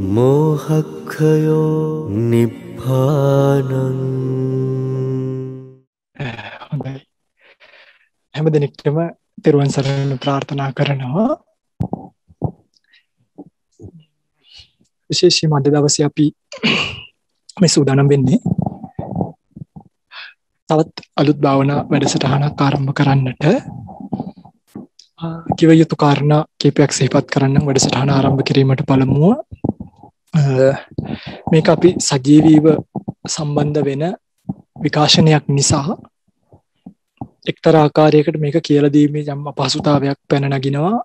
මෝහක්ඛයෝ නිබ්බානං හොඳයි. හැම දෙනෙක්ටම තෙරුවන් සරණ ප්‍රාර්ථනා කරනවා. විශේෂී මධ්‍ය දවස අපි මේ සූදානම් වෙන්නේ තවත් අලුත් භාවනා වැඩසටහනක් ආරම්භ කරන්නට. කිව යුතු කාරණා කීපයක් සිහිපත් කරන්න වැඩසටහන ආරම්භ කිරීමට පළමුව මේක අපි සජීවීව සම්බන්ධ වෙන විකාශනයක් නිසා එක්තර ආකාරයකට මේක කියලදීමේ යම් අපහසුතාවයක් පැන නගිනවා.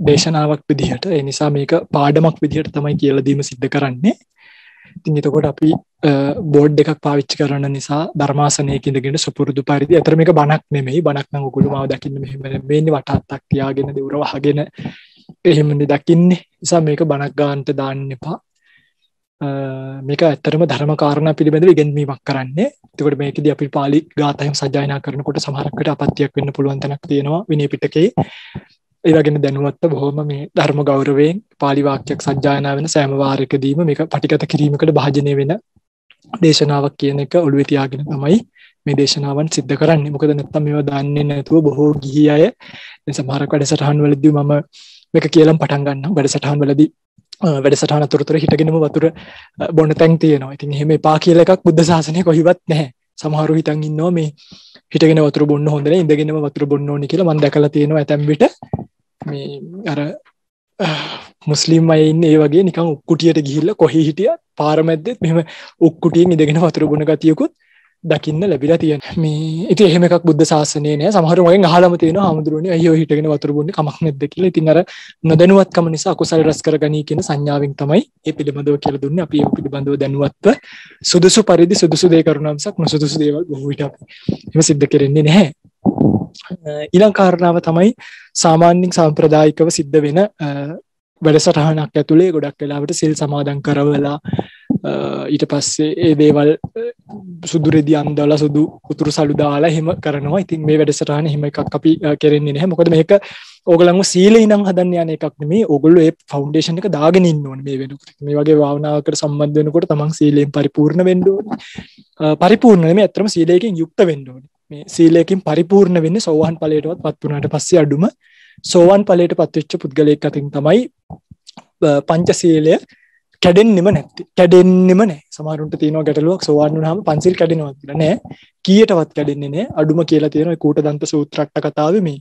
දේශනාවක් විදිහට. එනිසා මේක පාඩමක් විදිහට තමයි කියලදීම සිද්ධ කරන්නේ. ඉතින් එතකොට අපි බෝඩ් එකක් පාවිච්චි කරන නිසා ධර්මාසනයකින්දගෙන සුපුරුදු පරිදි අතර මේක බණක් නෙමෙයි. බණක් නම් ඔගොල්ලෝ මාව දකින්න මෙහෙම මේන්නේ වටාත්තක් තියාගෙන දෙවර වහගෙන එහෙමනේ දකින්නේ නිසා මේක බණක් ගන්නට දාන්න එපා මේක ඇත්තරම ධර්ම කාරණා පිළිබඳව ඉගෙනීමක් කරන්නේ. එතකොට මේකදී අපි පාලි ගාථායන් සජ්ජායනා කරනකොට සමහරකට අපත්‍යක් වෙන්න පුළුවන් තැනක් තියෙනවා විනය පිටකේ. ඒ වගේම දැනුවත්ව බොහොම මේ ධර්ම ගෞරවයෙන් පාලි වාක්‍යයක් සජ්ජායනා වෙන සෑම වාරයකදීම මේක පටිගත කිරීමකට භාජනය වෙන දේශනාවක් කියන එක ඔළුවේ තියාගෙන තමයි මේ දේශනාවන් සිද්ධ කරන්නේ. මොකද නැත්තම් මේවා දන්නේ නැතුව බොහෝ ගිහි අය දැන් සමහරක් වැඩසටහන් වලදී මම මේක කියලම් පටන් ගන්නම් වැඩසටහන් වලදී වැඩසටහන තුරතුර හිටගෙනම වතුර බොන්න තැන් තියෙනවා. ඉතින් එහෙම එපා කියල එකක් බුද්ධ ශාසනය කොහිවත් නැහැ. සමහරු හිතන් ඉන්නවා මේ හිටගෙන වතුර බොන්න හොඳන ඉඳගෙනම වතුර බොන්න ඕනි කියලා මන් දැකලා තියෙනවා ඇතැම්විට මේ අර මුස්ලිම් අයින්න ඒ වගේ නිකං උක්කුටියට ගිහිල්ල කොහි හිටිය පාරමැද්දෙත් මෙම උක්කුටියෙන් ඉදගෙන වතුර බොන ගතියකුත් දකින්න ලැබිලා තියෙන. මේ ඉති එහෙම එකක් බුද්ධ ශාසනය නෑ. සමහර මගෙන් අහලම තියෙන හමුදුරුවනේ අයෝ හිටගෙන වතුර බොන්නේ කමක් නැද්ද? කියලා. ඉතින් අර නොදැනුවත්කම නිසා අකුසල රැස් කරගනී කියන සංඥාවෙන් තමයි ඒ පිළිබඳව කියලා දුන්නේ. අපි ඒ පිළිබඳව දැනුවත්ව සුදුසු පරිදි සුදුසු දේ කරනවා මිසක් නොසුදුසු දේවල් බොහෝ විට අපි එහෙම සිද්ධ කරන්නේ නැහැ. ඊළඟ කාරණාව තමයි සාමාන්‍යයෙන් සාම්ප්‍රදායිකව සිද්ධ වෙන වැඩසටහනක් ඇතුළේ ගොඩක් වෙලාවට සිල් සමාදන් කරවලා ඊට පස්සේ ඒ දේවල් සුදුරෙදි අන්දල සුදු උතුරු සලු දාලා හෙම කරනවා. ඉතින් මේ වැඩසටහන හෙම එකක් අපි කෙරෙන්නේ නැහැ. මොකද මේක ඕගලන්ව සීල ඉනම් හදන්න යන එකක් නෙමේ ඕගොල්ලෝ ඒ ෆවුන්ඩේෂන් එක දාගෙන ඉන්න ඕනේ මේ වෙනකොට. මේ වගේ භාවනාවකට සම්බන්ධ වෙනකොට තමන් සීලයෙන් පරිපූර්ණ වෙන්න ඕනේ. පරිපූර්ණ නෙමෙයි. අත්‍තරම සීලයෙන් යුක්ත වෙන්න ඕනේ. මේ සීලයකින් පරිපූර්ණ වෙන්නේ සෝවාන් ඵලයටවත් පත් වුණාට පස්සේ අඩුම. සෝවාන් ඵලයට පත් වෙච්ච පුද්ගලයෙක් අතින් තමයි පංචශීලය කැඩෙන්නෙම නැති කැඩෙන්නෙම නෑ සමහරුන්ට තියෙනවා ගැටලුවක් සෝවාන් වුණාම පන්සිල් කැඩෙනවා කියලා නෑ කීයටවත් කැඩෙන්නේ නෑ අඩුම කියලා තියෙනවා කූටදන්ත සූත්‍රට්ට කතාවේ මේ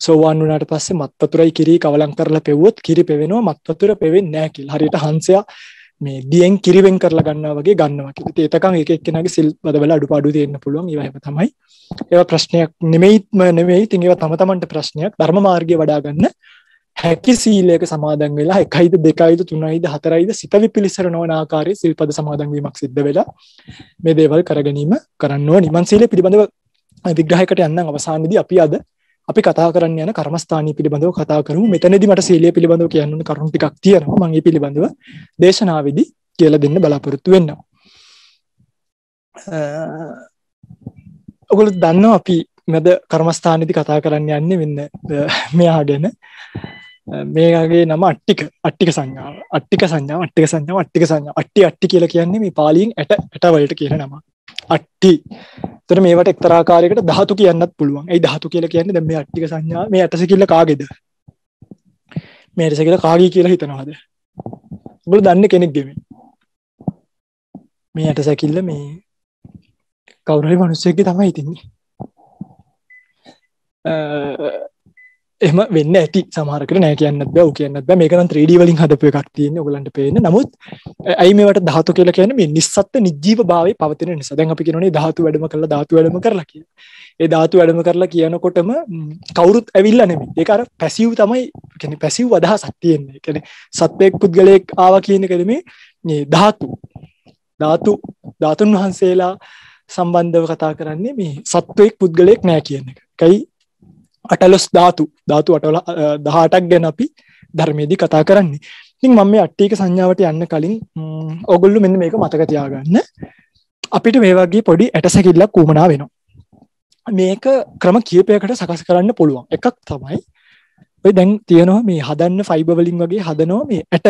සෝවාන් වුණාට පස්සේ මත් වතුරයි කිරි කවලම් කරලා පෙව්වොත් කිරි පෙවෙනවා මත් වතුර පෙවෙන්නේ නෑ කියලා හරියට හංසයා මේ දියෙන් කිරිවෙන් කරලා ගන්නවා වගේ ගන්නවා කියලා. ඉතින් ඒතකන් එක එක්කෙනාගේ සිල් වදවල අඩුපාඩු තියෙන්න පුළුවන්. ඒවා හැම තමයි. ඒවා ප්‍රශ්නයක් නෙමෙයිත්ම නෙමෙයි. ඉතින් ඒවා තම තමන්ට ප්‍රශ්නයක්. ධර්ම මාර්ගය වඩා ගන්න හැකි සීලයක සමාදන් වෙලා එකයිද දෙකයිද තුනයිද හතරයිද සිත විපිලිසර නොවන ආකාරයේ සිල්පද සමාදන් වීමක් සිද්ධ වෙලා මේ දේවල් කරගැනීම කරන්න ඕනේ. නිවන් සීලය පිළිබඳව විග්‍රහයකට යන්නම් අවසානයේදී අපි අද අපි කතා කරන්න යන කර්මස්ථානීය පිළිබඳව කතා කරමු. මෙතනදී මට සීලය පිළිබඳව කියන්න ඕන කරුණු ටිකක් තියෙනවා. මම මේ පිළිබඳව දේශනාවේදී කියලා දෙන්න බලාපොරොත්තු වෙනවා. ඔගොල්ලෝ දන්නවා අපි මැද කර්මස්ථානයේදී කතා කරන්න යන්නේ මෙන්න මෙයා ගැන. මේගේ නම අට්ටික අට්ටික සංඥාව අට්ටික සංඥාව අට්ටික සංඥාව අට්ටික සංඥාව අට්ටි අට්ටි කියලා කියන්නේ මේ පාලියෙන් ඇට ඇට වලට කියන නම. අට්ටි. එතකොට මේවට එක්තරා ආකාරයකට ධාතු කියන්නත් පුළුවන්. ඒ ධාතු කියලා කියන්නේ දැන් මේ අට්ටික සංඥාව මේ ඇටසකිල්ල කාගේද? මේ ඇටසකිල්ල කාගේ කියලා හිතනවාද? ඔයගොල්ලෝ දන්නේ කෙනෙක් ගෙමේ මේ ඇටසකිල්ල මේ කවුරු හරි මිනිස්සෙක්ගේ තමයි ඉතින්නේ. එහම වෙන්න ඇති. සමහරකට නෑ කියන්න බැව් කියන්න බෑ. මේකන 3D වලින් හදපු එකක් තියෙන්නේ ඔයගලන්ට පේන්නේ. නමුත් ඇයි මේවට ධාතු කියලා කියන්නේ? මේ නිස්සත්ත්ව නිජීව භාවයේ පවතින නිසා. දැන් අපි කියනෝනේ ධාතු වැඩම කරලා ධාතු වැඩම කරලා කියලා. ඒ ධාතු වැඩම කරලා කියනකොටම කවුරුත් ඇවිල්ලා නෙමෙයි. ඒක අර පැසිව් තමයි. කියන්නේ පැසිව් අදහසක් තියෙන්නේ. කියන්නේ සත්වයක් පුද්ගලයෙක් ආවා කියන එක නෙමෙයි. මේ ධාතු. ධාතු ධාතුන් වහන්සේලා සම්බන්ධව කතා කරන්නේ මේ සත්වයක් පුද්ගලයෙක් නෑ කියන එක. කයි අටලොස් ධාතු ධාතු අටල දහටක් ගැන අපි ධර්මයේදී කතා කරන්නේ. ඉතින් මම මේ අට්ටික සංඥාවට යන්න කලින් ඔගොල්ලු මෙන්න මේක මතක තියාගන්න. අපිට මේ වගේ පොඩි ඇටසැකිල්ලක් කුමනා වෙනවා? මේක ක්‍රම කීපයකට සකස් කරන්න පුළුවන්. එකක් තමයි ඔය දැන් තියෙනවා මේ හදන්න ෆයිබවලින් වගේ හදනවා මේ ඇට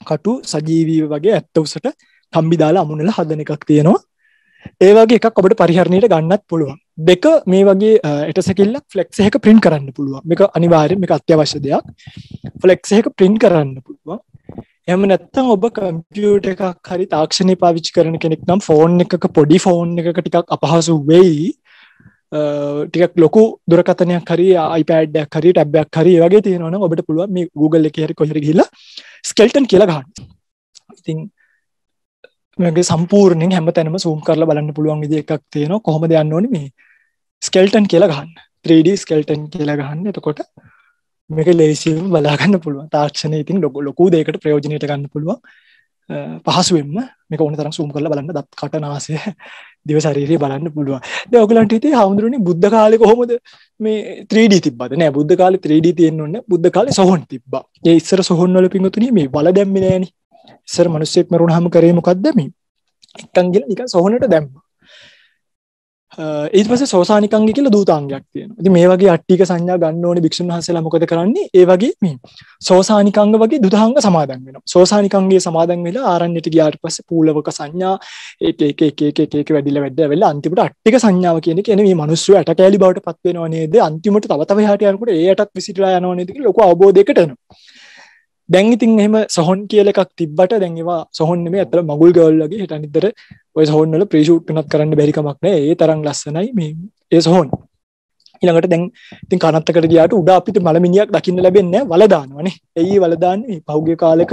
කටු සජීවීව වගේ ඇත්ත උසට කම්බි දාලා අමුණල හදන එකක් තියෙනවා. ඒ වගේ එකක් ඔබට පරිහරණයට ගන්නත් පුළුවන්. දෙක මේ වගේ එට සැකිල්ලක් ෆලෙක්ස් එක ප්‍රින්් කරන්න පුළුවන්. එක අනිවාර්ය එක අත්‍යවශ්‍ය දෙයක්. ෆලෙක්ස් එක ප්‍රින්් කරන්න පුළුවන්. එම නැත්තම් ඔබ කම්පියුට එකක් හරි තාක්ෂණය පාවිච්චි කරන කෙනෙක් නම් ෆෝන් එකක පොඩි ෆෝන් එක ටිකක් අපහසු වෙයි. ටිකක් ලොකු දුරකතනයක් හරි අයිපඩයක් හරි ටැබ්බයක් හරි වගේ තියෙනවන ඔබට පුළුවන් මේ Google එක හරි කොහර ගිලා ස්කෙල්ටන් කියලා ගන්න ඉතින් මගේ සම්පූර්ණෙන් හැම තැනම සූම් කරලා බලන්න පුළුවන් විදි එකක් තියෙනවා. කොහොම දෙයන්න ඕනි? මේ ස්කෙල්ටන් කියලා ගන්න 3D ස්කෙල්ටන් කියලා ගන්න එතකොට මේක ලේසිම බලාගන්න පුළුවන්. තාක්ෂණය ඉතින් ලොක ලොකු දෙකට ප්‍රයෝජනයට ගන්න පුළුවන්. පහසුවෙන්ම මේක ඕන තරම් සූම් කරලා බලන්න දත් කටනාසය දිව ශරීරය බලන්න පුළුවන්. ඔගලන්ට හිතේ හමුදුරනි බුද්ධ කාලෙ කොහොමද මේ 3D තිබ්බද? නෑ බුද්ධ කාලේ 3D තියෙන්න ඕන. බුද්ධ කාලේ සොහොන් තිබ්බා. ඒ ඉස්සර සොහොන් වල පිංගුතුනි මේ වල දැම්මේ නෑනේ. ඉස්සර මිනිස්සෙක් මරුණාම කරේ මොකද්ද මේ එක්කන් ගිල නිකන් සොහොනට දැම්මා. ඒත් පස සෝසානිකංග කියල දූතාන්ගයක් තියෙන ති මේ වගේ අට්ටික සංඥා ගන්න ඕන භික්ෂන් හසලා මොකද කරන්නේ? ඒ වගේ මේ සෝසානිකංග වගේ දුහංග සමාදන් වෙන සෝසානිකන්ගේ සමාදන් වෙලා ආරන්නට ගයාට පස පූලවක සංඥා ඒ ඒක වැඩිල වැඩ වෙල අන්තිමට අට්ටික සංඥාව කියන කියන මේ මනුස්ව ඇට කෑලි බවට පත්වෙනවා නේද? අන්තිමට තවතව හටයනකට ඒයටත් විසිටලා යනවනදක ලොක අබෝධකටන දැන් ඉතින් එහෙම සොහොන් කියල එකක් තිබ්බට දැන්වා සොහොන්න මේ ඇතර මගුල් ගවල්ලගේ හට නිතර ඔය සොහොන්නල ප්‍රේෂූට්නත් කරන්න බැරිකමක් නෑ. ඒ තරම් ලස්සනයි මේ ඒ සොහොන්. ඉළඟට දැන් ඉතින් කනත්තකට ගයාට උඩ අපිට මළමිනියක් දකින්න ලැබෙන්න වලදානවනේ ඇයි වලදාන්නේ පෞග්‍ය කාලෙක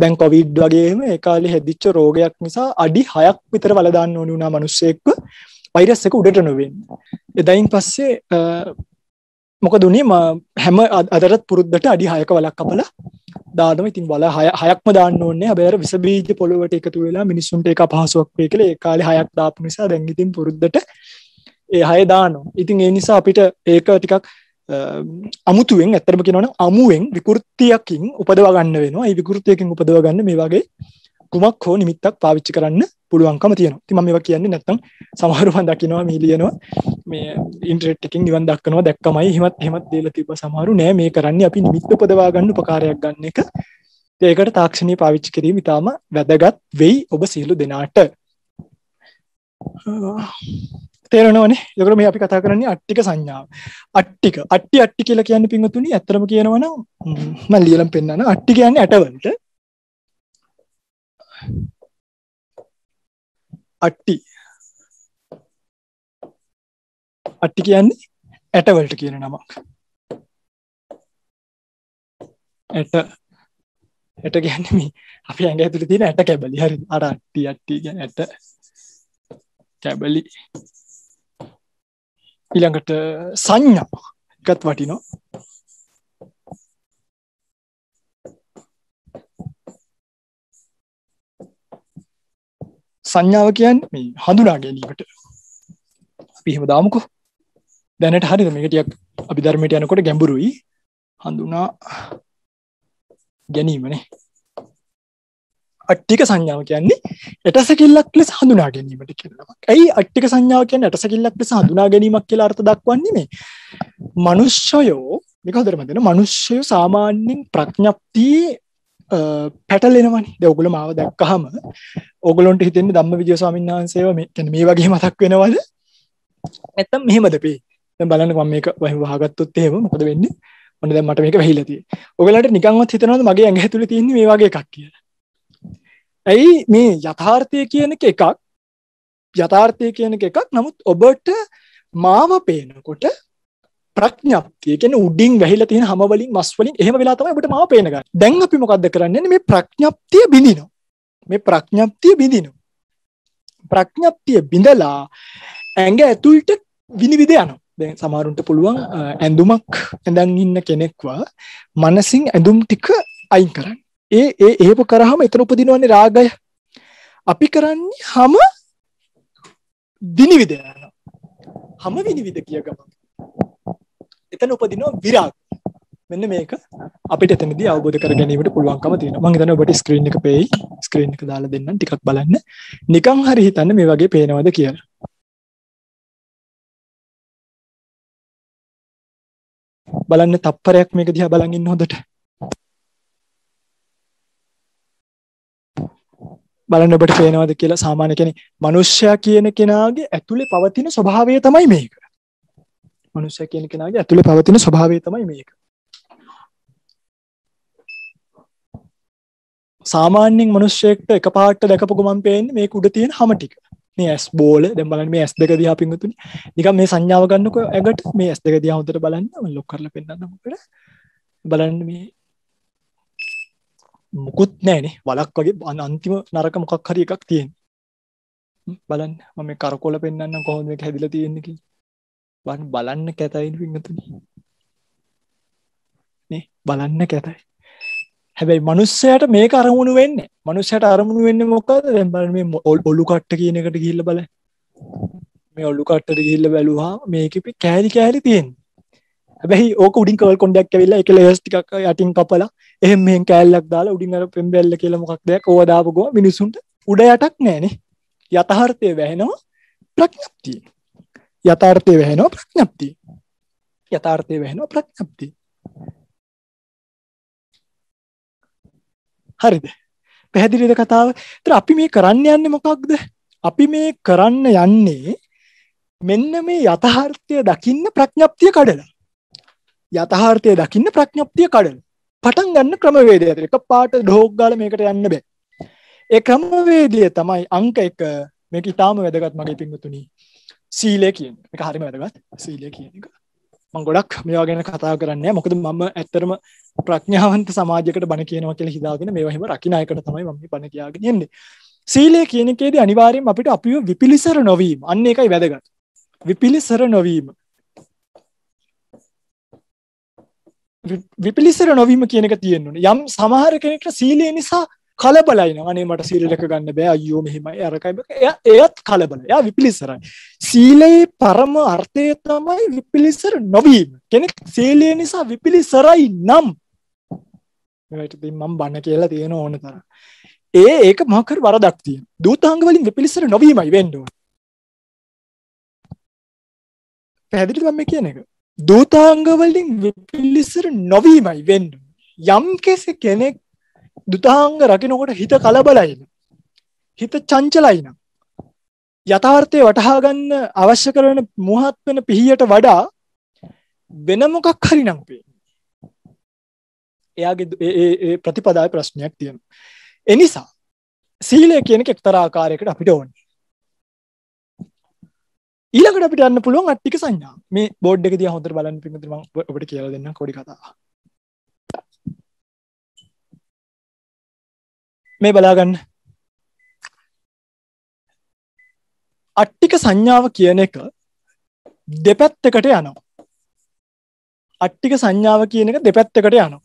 දැන් කොවිඩ් වගේම ඒකාලි හැදිච්ච රෝගයක් නිසා අඩි හයක් විතර වලදාන්න ඕනි වුණා මනුස්සෙක්ව. වෛරස් එක උඩට නොවෙන් එදයින් පස්සේ මොක දුනේ හැම අදරත් පුරුද්දට අඩි හයක වලක් කපල දාදම ඉතින් බල හය හයක්ම දාන්න ඕන්නේ හැබැර විසබීජ පොළොවට එකතු වෙලා මිනිස්සුන්ට එක පහසුවක් වේ කළ ඒ කාලේ හයක් දාපු නිසා දැන්ගිතින් පුරුද්දට ඒ හය දානවා. ඉතින් ඒ නිසා අපිට ඒක ටිකක් අමුතුවෙන් ඇතරම කියෙනවන අමුවෙන් විකෘතියකින් උපදවගන්න වෙනවා. ඒ විකෘතියකින් උපදවගන්න මේ වගේ කුමක් හෝ නිමිත්තක් පාවිච්චි කරන්න පුළුවන්කම තියෙන ති මම කියන්නේ නැත්තම් සමහරුවන් දකිනවා මිලියනවා මේ ඉන්ට්‍රෙට් එකින් නිවන් දක්කනවා දැක්කමයි. හිමත් හෙමත් දේල තිබ සමහරු නෑ. මේ කරන්නේ අපි නිමිත්ත පදවාගන්න උපකාරයක් ගන්න එක. ඒකට තාක්ෂණය පාවිච්චි කිරීම ඉතාම වැදගත් වෙයි ඔබ සියලු දෙනාට. තේරනවනේ? යකර මේ අපි කතා කරන්නේ අට්ටික සංඥාව. අට්ටික. අට්ටි අට්ටි කියලා කියන්න පිංහතුනි ඇතරම කියනවන ම ලියලම් පෙන්න්නන අට්ටි කියන්න ඇටවලට අට්ටි. අට්ටි කියන්නේ ඇටවලට කියන නමක්. ඇට. ඇට ගැනම අපි ඇඟ ඇතුළ තියෙන ඇට කැබලි. හරි. අර අට්ටි අට්ටි ගැන ඇට. කැබලි. ඊළඟට සංඥා. එකත් වටිනෝ සංඥාව කියන් මේ හඳුනා ගැනීමට. පිහෙම දාමුකු. දැනට හරි මේකටියක් අභිධර්මයට යනකොට ගැඹුරුයි. හඳුනා ගැනීමනේ. අට්ටික සංඥාව කියන්නේ එටසකිල්ලක් ලෙස හඳුනා ගැනීමට කියනවා ඇයි අට්ටික සංඥාව කියන්න එටසකිල්ලක් ලෙස හඳුනා ගැනීමක් කියලා අර්ථ දක්වන්නේ මේ මනුෂ්‍යයෝ මිකදරමදෙන මනුෂ්‍යයෝ සාමාන්‍යෙන් ප්‍රඥප්තියේ පැටලෙනවනි. දෙවගුල මාව දැක්කහම ඔගලොන්ට හිතෙන් දම්ම විජය ස්වාමීන් වහන්සේව මේ වගේ මතක් වෙනවද? ඇත්තම් මෙහෙමද පේ? බලන්න මම මේක වහ වහගත්තුත් එහෙම මොකද වෙන්නේ? ඔන්න දැන් මට මේක වෙහිලා තියෙන්නේ. ඔයගලන්ට නිකන්වත් හිතනවද මගේ ඇඟ ඇතුලේ තියෙන්නේ මේ වගේ එකක් කියලා? ඇයි මේ යථාර්ථය කියන එක එකක්? යථාර්ථය කියන එක එකක්. නමුත් ඔබට මාව පේනකොට ප්‍රඥප්තිය කියන්නේ උඩින් වැහිලා තියෙන හැම වලින් මස් වලින් එහෙම වෙලා තමයි ඔබට මාව පේන ගන්න. දැන් අපි මොකද්ද කරන්නේ? මේ ප්‍රඥප්තිය බිඳිනවා. මේ ප්‍රඥප්තිය බිඳිනවා. ප්‍රඥප්තිය බිඳලා ඇඟ ඇතුළට විනිවිද යනවා. දැන් සමහරුන්ට පුළුවන් ඇඳුමක් ඇඳන් ඉන්න කෙනෙක්ව මනසින් ඇඳුම් ටික අයින් කරන්න. ඒ ඒ ඒව කරාම එතන උපදිනවන්නේ රාගය. අපි කරන්නේ හැම විනිවිද යනවා. හැම විනිවිද කිය ගමන්. එතන උපදිනවා විරාග. මෙන්න මේක අපිට එතනදී අවබෝධ කර ගැනීමට පුළුවන්කම තියෙනවා. මම හිතන්නේ ඔබට ස්ක්‍රීන් එක පේයි. ස්ක්‍රීන් එක දාලා දෙන්නම් ටිකක් බලන්න. නිකන් හරි හිතන්න මේ වගේ පේනවද කියලා. බලන්න තප්පරයක් මේක දිහා බලන් ඉන්න හොඳට බලන්න ඔබට පේනවද කියලා සාමාන්‍ය කෙනෙක් මනුෂ්‍යයා කියන කෙනාගේ ඇතුලේ පවතින ස්වභාවය තමයි මේක. මනුෂ්‍යයා කියන කෙනාගේ ඇතුලේ පවතින ස්වභාවය තමයි මේක. සාමාන්‍යයෙන් මනුෂ්‍යයෙක්ට එකපාරට දැකපු ගමන් පේන්නේ මේක උඩ තියෙන හැම ටික. මේ ඇස් බෝල දැන් බලන්න මේ ඇස් දෙක දිහා පින්වතුනි. නිකන් මේ සංඥාව ගන්නකො ඇඟට මේ ඇස් දෙක දිහා හොඳට බලන්න මම ලොක් කරලා පෙන්නන්න මොකද? බලන්න මේ මුකුත් නෑනේ වලක් වගේ අන්තිම නරක මොකක් හරි එකක් තියෙන්නේ. බලන්න මම මේ කරකොල පෙන්නන්නම් කොහොමද මේක හැදිලා තියෙන්නේ කියලා. බලන්න බලන්න කැතයිනේ පින්වතුනි. නේ? බලන්න කැතයි. හැබැයි මනුස්සයට මේක අරමුණු වෙන්නේ. මනුස්සයට අරමුණු වෙන්නේ මොකද දැන් බලන්න මේ ඔලු කට්ට කියන එකට ගිහිල්ලා බලන්න. මේ ඔලු කට්ටට ගිහිල්ලා බැලුවා මේකෙ කෑලි කෑලි තියෙන්නේ. හැබැයි ඕක උඩින් කවල් කොණ්ඩයක් ඇවිල්ලා ඒක ලේස් ටිකක් යටින් කපලා එහෙම මෙහෙන් කෑල්ලක් දාලා උඩින් අර පෙම්බැල්ල කියලා මොකක් දෙයක් ඕවා දාපු ගම මිනිසුන්ට උඩ යටක් නැහනේ යථාර්ථය වැහෙනවා ප්‍රඥප්තිය. යථාර්ථය වැහෙනවා ප්‍රඥප්තිය. යථාර්ථය වැහෙනවා ප්‍රඥප්තිය. හරිද? පැහැදිලිද කතාව? තර අපි මේ කරන්න යන්නේ මොකක්ද? අපි මේ කරන්න යන්නේ මෙන්න මේ යථාර්ථය දකින්න ප්‍රඥප්තිය කඩලා. යථාර්ථය දකින්න ප්‍රඥප්තිය කඩල. පටන් ගන්න ක්‍රමවේදය. ඇත එක පාට ඩෝක් ගාල මේකට යන්න බෑ. ඒ ක්‍රමවේදය තමයි අංක එක. මේක ඉතාම වැදගත් මගේ පින්වතුනි. සීලය කියන එක. හරිම වැදගත්. සීලය කියන එක. මං ගොඩක් මේවා ගැන කතා කරන්නේ මොකද මම ඇත්තරම ප්‍රඥාවන්ත සමාජයකට බණ කියනවා කියලා හිතාගෙන මේවා හිම රකින්න අයකට තමයි මම බණ කියාගෙන යන්නේ සීලය කියන එකේදී අනිවාර්යයෙන්ම අපිට අපිව විපිලිසර නොවීම. අන්න ඒකයි වැදගත්. විපිලිසර නොවීම. විපිලිසර නොවීම කියන එක තියෙන්න ඕනේ. යම් සමහර කෙනෙක්ට සීලය නිසා කලබලයින අනේ මට සීලක ගන්න බෑ. අයියෝ මෙහෙමයි. අරකයි එයා එයත් කලබල එයා විපිලිසරයි සීලයේ පරම අර්ථය තමයි විපිලිසර නොවීම. කෙනෙක් සීලය නිසා විපිලිසරයි නම්. මේකට ඉතින් මම බණ කියලා තියෙන ඕන තරම්. ඒ ඒක මොකක් වරදක් තියෙන දූතාංග වලින් විපිලිසර නොවීමයි වෙන්න ඕන. පැහැදිලිද මම කියන එක? දූතාංග වලින් විපිලිසර නොවීමයි වෙන්න යම් කෙනෙක් දුතාංග රකිනකොට හිත කලබලයින හිත චංචලයින යථාර්ථය වටහාගන්න අවශ්‍ය කරන මුහත් වෙන පිහියට වඩා වෙන මොකක් හරි නම් පේ එයාගේ ප්‍රතිපදාය ප්‍රශ්නයක් තියෙන එනිසා සීලය කියන එක්තරා ආකාරයකට අපිට ඕනේ. ඊළඟට අපිට යන්න පුළුවන් අට්ටික සංඥා. මේ බෝඩ් එක දිහා හොඳට බලන්න පින්වතුනි මම ඔබට කියලා දෙන්නම් පොඩි කතාවක්. මේ බලාගන්න. අට්ටික සංඥාව කියන එක දෙපැත්තකට යනවා. අට්ටික සංඥාව කියන එක දෙපැත්තකට යනවා.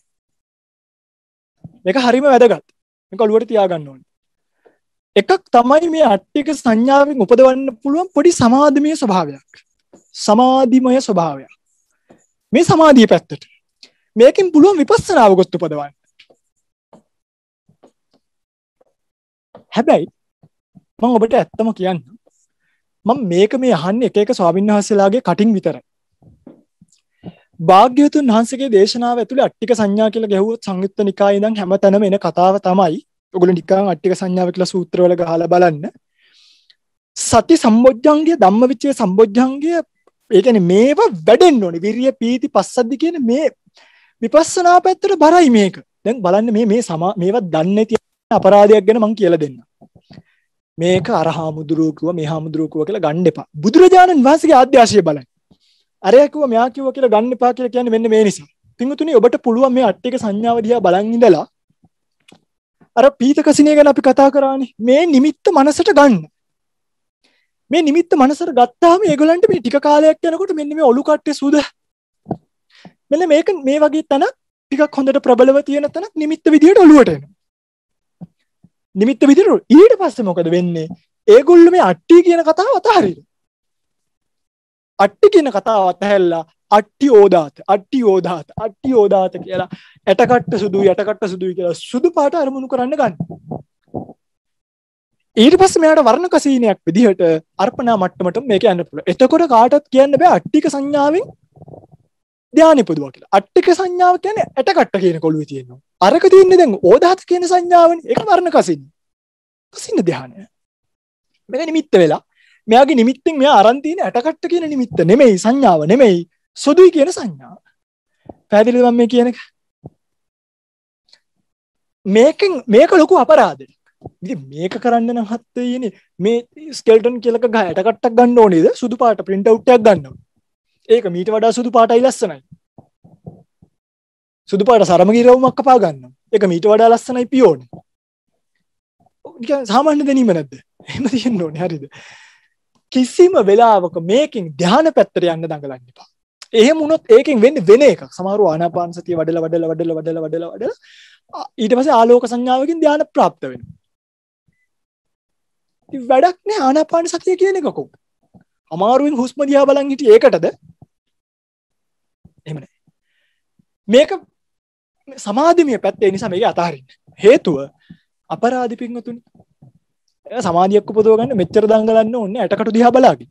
මේක හරිම වැදගත්. මේක ඔළුවට තියාගන්න ඕනේ. එකක් තමයි මේ අට්ටික සංඥාවෙන් උපදවන්න පුළුවන් පොඩි සමාධිමය ස්වභාවයක්. සමාධිමය ස්වභාවයක්. මේ සමාධිය පැත්තට. මේකින් පුළුවන් විපස්සනාව ගොත් උපදවන්න. හැබැයි මං ඔබට ඇත්තම කියන්න. මම මේක මේ අහන්නේ එක එක ස්වාමීන් වහන්සේලාගේ කටින් විතරයි. භාග්‍යවතුන් වහන්සේගේ දේශනාව ඇතුළේ අට්ටික සංඥා කියලා ගැහුවොත් සංයුත්ත නිකායේ ඉඳන් හැමතැනම එන කතාව තමයි ඔයගොල්ලෝ නිකන් අට්ටික සංඥාව කියලා සූත්‍රවල ගහලා බලන්න. සති සම්බොජ්ජංගය ධම්මවිචේ සම්බොජ්ජංගය ඒ කියන්නේ මේව වැඩෙන්න ඕනේ. විරිය පීති පස්සද්දි කියන මේ විපස්සනා පැත්තට බරයි මේක. දැන් බලන්න මේ මේ සමා මේවා දන්නේ නැති අපරාධයක් ගැන මං කියලා දෙන්න. මේක අර හාමුදුරුවෝ කිව්වා මේ හාමුදුරුවෝ කිව්වා කියලා ගන්න එපා. බුදුරජාණන් වහන්සේගේ ආද්‍යාශය බලන්න. අරයා කිව්වා මෙයා කිව්වා කියලා ගන්න එපා කියලා කියන්නේ මෙන්න මේ නිසා. පින්වතුනි ඔබට පුළුවන් මේ අට්ටික සංඥාව දිහා බලන් ඉඳලා අර පීත කසිනිය ගැන අපි කතා කරානේ. මේ නිමිත්ත මනසට ගන්න. මේ නිමිත්ත මනසට ගත්තාම ඒගොල්ලන්ට මේ ටික කාලයක් යනකොට මෙන්න මේ ඔලු කට්ටේ සුද මෙන්න මේක මේ වගේ තැනක් ටිකක් හොඳට ප්‍රබලව තියෙන තැනක් නිමිත්ත විදියට ඔලුවට එනවා. නිමිත්ත විදිර. ඊට පස්සේ මොකද වෙන්නේ? ඒගොල්ලු මේ අට්ටි කියන කතාව අතහරින අට්ටි කියන කතාව අතහැල්ලා අට්ටි ඕදාත අට්ටි ඕදාත අට්ටි ඕදාත කියලා ඇටකට්ට සුදු යටකට්ට සුදුයි කියලා සුදු පාට අරමුණු කරන්න ගන්න. ඊට පස්සේ මෙයාට වර්ණ කසීනයක් විදිහට අර්පණා මට්ටමට මේක යන්න පුළුවන්. එතකොට කාටත් කියන්න බෑ අට්ටික සංඥාවෙන් ධ්‍යාන ඉපදුවා කියලා. අට්ටික සංඥාව කියන්නේ ඇටකට්ට කියන කොළුවේ තියෙනවා. අරක තියෙන්නේ දැන් ඕදාත කියන සංඥාවනේ. ඒක වර්ණ කසින්. කසින්න ධ්‍යානය. මේක නිමිත්ත වෙලා මෙයාගේ නිමිත්තෙන් මෙයා අරන් තියෙන ඇටකට්ට කියන නිමිත්ත නෙමෙයි සංඥාව නෙමෙයි සුදුයි කියන සංඥාව. පැහැදිලිද මම මේ කියන එක? මේකෙන් මේක ලොකු අපරාධයක්. ඉතින් මේක කරන්න නම් හත් වෙන්නේ මේ ස්කෙල්ටන් කියලක ගහ ඇටකට්ටක් ගන්න ඕනේද සුදු පාට print out එකක් ගන්නවා. ඒක මීට වඩා සුදු පාටයි ලස්සනයි. සුදු පාට සරමගිරවුමක් කපා ගන්නවා. ඒක මීට වඩා ලස්සනයි පියෝනේ. නිකන් සාමාන්‍ය දැනීම නැද්ද? එහෙම තියෙන්න ඕනේ හරිද? කිසිම වෙලාවක මේකෙන් ධ්‍යාන පැත්තට යන්න දඟලන්න එපා. එහෙම වුණොත් ඒකෙන් වෙන්නේ වෙන එකක්. සමහරව ආනාපාන සතිය වඩලා වඩලා වඩලා වඩලා වඩලා වඩලා ඊට පස්සේ ආලෝක සංඥාවකින් ධ්‍යාන ප්‍රාප්ත වෙනවා. ඉතින් වැඩක් නෑ ආනාපාන සතිය කියන එකකෝ. අමාරුවෙන් හුස්ම දිහා බලන් හිටියේ ඒකටද? එහෙම නෑ. මේක සමාධිමය පැත්තේ නිසා මේක අතහරින්න. හේතුව අපරාධි පින්වතුනි. සමාධියක් උපදව ගන්න මෙච්චර දඟලන්න ඕනේ ඇටකට දිහා බලාගෙන.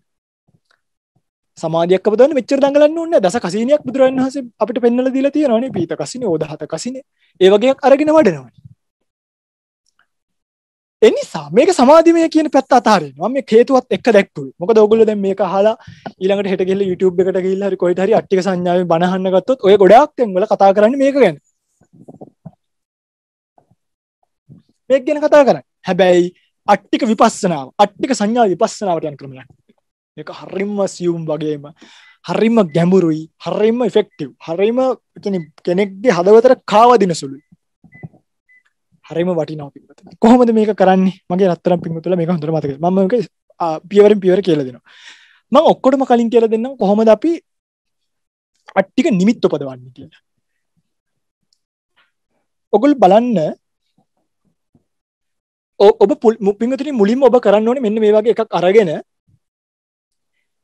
සමාධියක් උපදවන්න මෙච්චර දඟලන්න ඕනේ දස කසීනියක් බුදුරජාණන් වහන්සේ අපිට පෙන්වලා දීලා තියෙනවානේ පීත කසිනේ ඕදහත කසිනේ. ඒ වගේ අරගෙන වඩනවානේ. එනිසා මේක සමාධිමය කියන පැත්ත අතහරින්න. මම මේ හේතුවත් එක්ක දැක්කුවේ. මොකද ඕගොල්ලෝ දැන් මේක අහලා ඊළඟට හෙට ගිහලා YouTube එකට ගිහිල්ලා හරි කොහෙට හරි අට්ටික සංඥාවෙන් බණ අහන්න ගත්තොත් ඔය ගොඩාක් තැන් වල කතා කරන්නේ මේක ගැන. මේක ගැන කතා කරන්නේ. හැබැයි අට්ටික විපස්සනාව, අට්ටික සංඥා විපස්සනාවට යන ක්‍රමයක්. මේක හරිම සියුම් වගේම හරිම ගැඹුරුයි, හරිම ඉෆෙක්ටිව්. හරිම කෙනෙක්ගේ හදවතට කාවදින සුළුයි. හරිම වටිනවා පින්වතුනි. කොහොමද මේක කරන්නේ? මගේ රත්තරන් පින්වතුන්ලා මේක හොඳට මතකයි. මම මේක පියවරෙන් පියවර කියලා දෙනවා. මම ඔක්කොටම කලින් කියලා දෙන්නම් කොහොමද අපි අට්ටික නිමිත්ත උපදවන්නේ කියලා. ඔගොල්ලෝ බලන්න ඔබ පින්වතුනි මුලින්ම ඔබ කරන්න ඕනේ මෙන්න මේ වගේ එකක් අරගෙන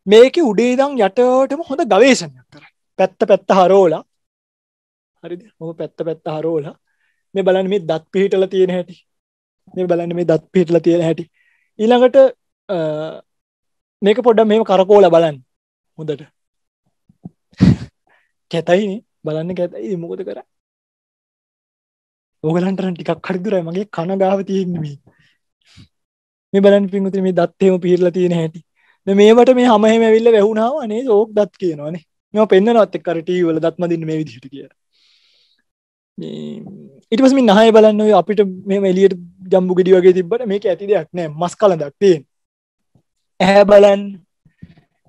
මේකේ උඩේ ඉඳන් යටටම හොඳ ගවේෂණයක් කරන්න. පැත්ත පැත්ත හරවලා හරිද? ඔබ පැත්ත පැත්ත හරවලා මේ බලන්න මේ දත් පිහිටලා තියෙන හැටි. මේ බලන්න මේ දත් පිහිටලා තියෙන හැටි. ඊළඟට මේක පොඩ්ඩක් මෙහෙම කරකෝලා බලන්න. හොඳට. කැතයිනේ බලන්න කැතයි මොකද කරන්නේ? ඕගලන්ට නම් ටිකක් හරි දුරයි මගේ කන ගාව තියෙන්නේ මේ. මේ බලන්න පින්වතුනි මේ දත් එහෙම පිහිරලා තියෙන හැටි. දැන් මේවට මේ හැම හැම ඇවිල්ලා වැහුණාම නේද ඕක් දත් කියනවනේ. මේවා පෙන්නනවත් එක්ක අර ටීවී වල දත් මදින්න මේ විදිහට කියලා. මේ ඊට පස්සේ මේ නහය බලන්න ඔය අපිට මෙහෙම එළියට ජම්බු ගෙඩි වගේ තිබ්බට මේක ඇති දෙයක් නෑ මස් කලඳක් තියෙන. ඇහැ බලන්න